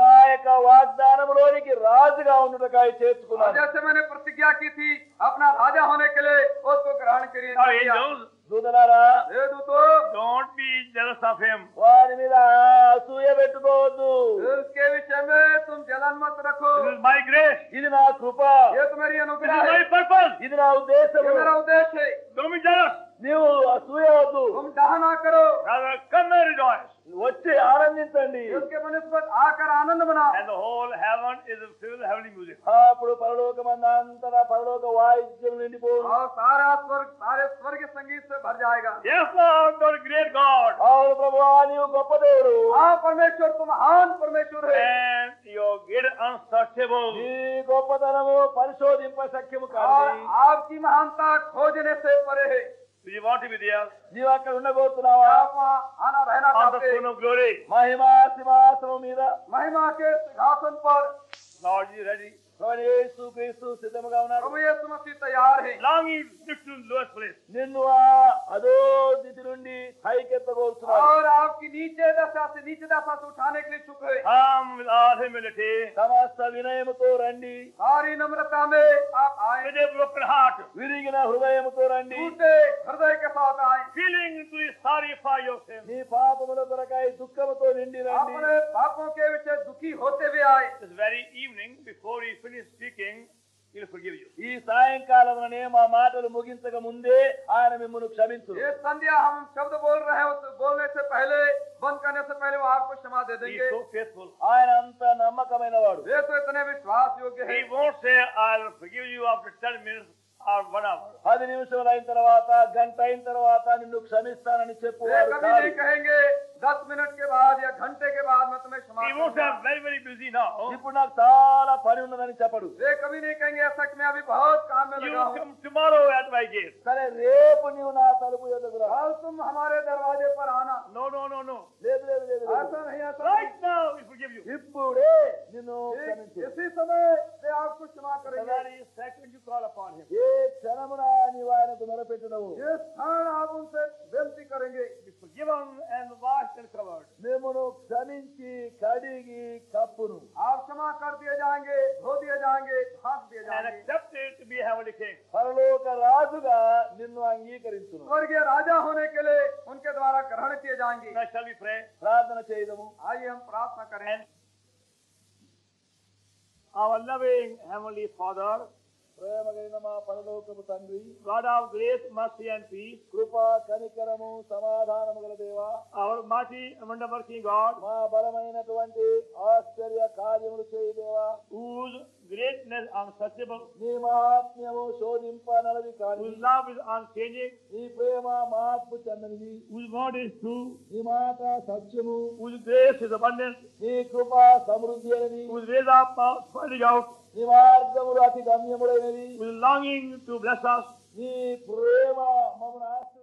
నా యొక్క వాగ్దానంలోనికి రాజుగా ఉండుటకాయ और చేసుకున్నాను जैसे मैंने प्रतिज्ञा की थी अपना राजा होने के लिए उसको ग्रहण करिए Now, angels, దూతలారా దూతో don't be jealous of him వారి మీద అసూయ పెట్టుకోవద్దు ఇస్కే విషయమే తుమ్ జలన్ మత్ రఖో దిస్ మై గ్రేస్ ఇది నా కృప ఏ తుమరి అనుగ్రహం ఇది మై పర్పస్ ఇది నా ఉద్దేశం ఇది నా ఉద్దేశం డోంట్ బి జెలస్ నీవు అసూయ వద్దు తుమ్ దహనా కరో కన్నరి జాయిస్ వచ్చి ఆనందించండి उसके बनिस्बत आकर आनंद मनाओ And the whole heaven is filled with heavenly music. అప్పుడు పరలోకమందంతటా పరలోక వాయిద్యం నిండిపోను और सारा स्वर्ग सारे स्वर्ग संगीत से भर जाएगा Yes, Lord, God, great God. అవును ప్రభువా నీవు గొప్ప దేవుడు हाँ परमेश्वर तुम महान परमेश्वर है And your great unsearchable. నీ గొప్పతనము పరిశోధింప శక్యము और కాదు आपकी महानता खोजने से परे है Do you want to be there నీవు అక్కడ ఉండబోతున్నావా आप वहाँ आना रहना on the चाहते throne of glory? మహిమా సింహాసనం మీద महिमा के सिंहासन पर Lord, you ready? Lord Jesus Christ, ಸಿದ್ಧ ಮಗವನ ಪ್ರಭು ಯೇಸು ಮತ್ತಿತ್ತ ಯಾರ್ ಹೇ longing lift to lower place ನಿನ್ನುವ ಅದೋ ದಿದಿ ನುಂಡಿ ಹೈ के तक और आपकी नीचे दशा से नीचे दशा से उठाने के लिए चुक है। हम आधे मिलटे समस्त विनय तो रंडी। सारी नम्रता में आप आए। मुझे ब्रोकन हार्ट विरिगिन हृदय तो रंडी। टूटे हृदय के साथ आए। फीलिंग टू सारी फायो से नी पाप मुल तरकाई दुख तो निंडी रंडी। अपने पापों के विषय दुखी होते हुए आए। This very evening before he finished speaking, he'll forgive you. ఈ సాయంకాలంలోనే మా మాటలు ముగించక ముందే ఆయన మిమ్మల్ని క్షమించు ये संध्या हम शब्द बोल रहे हैं उस बोलने से पहले बंद करने से पहले वो आपको क्षमा दे He देंगे is so faithful. ఆయన అంత నమ్మకమైన వాడు वे तो इतने विश्वास योग्य है He won't say, I'll forgive you after 10 minutes or one hour. పది నిమిషములు అయిన తర్వాత గంట అయిన తర్వాత నిన్ను క్షమిస్తానని वे చెప్పువాడు कभी కాదు. नहीं कहेंगे दस मिनट के बाद या घंटे के बाद मैं तुम्हें समाप्त कर दूँगा। सारा फारी उन्होंने नहीं चपड़ू। वे कभी नहीं कहेंगे ऐसा कि मैं अभी बहुत काम में लगा हूँ। You come tomorrow at my रेप नहीं होना आता तो लोगों तुम हमारे दरवाजे पर आना। No no no no. ले इसी समय वे आपको क्षमा करेंगे। ये क्षण आप उनसे विनती करेंगे। covered. మిమ్మను క్షమించి కడిగి కప్పును आप क्षमा कर दिए जाएंगे धो दिए जाएंगे ढांक दिए And जाएंगे accepted to be heavenly king. పరలోక రాజుగా నిన్ను అంగీకరించును स्वर्गीय राजा होने के लिए उनके द्वारा ग्रहण किए जाएंगे Now shall we pray? ప్రార్థన చేయదము आइए हम प्रार्थना करें Our loving heavenly Father, ప్రేమ కలిగిన మా పరలోకపు తండ్రి God of grace, mercy, and peace, కృప కనికరము సమాధానము గల దేవా our mighty and wonder working God, మా బలమైనటువంటి ఆశ్చర్య కార్యములు చేయదేవా whose greatness unsearchable, నీ మహాత్మ్యము శోధింపనలది కాదు whose love is unchanging, నీ ప్రేమ మార్పు చెందనిది whose word is true, నీ మాట సత్యము whose grace is abundant, నీ కృప సమృద్ధి అయినది whose ways are pa- spreading out, నీ మార్గములు అతి గమ్యములైనది whose longing to bless us, నీ ప్రేమ మమ్మల్ని ఆశీర్వదించు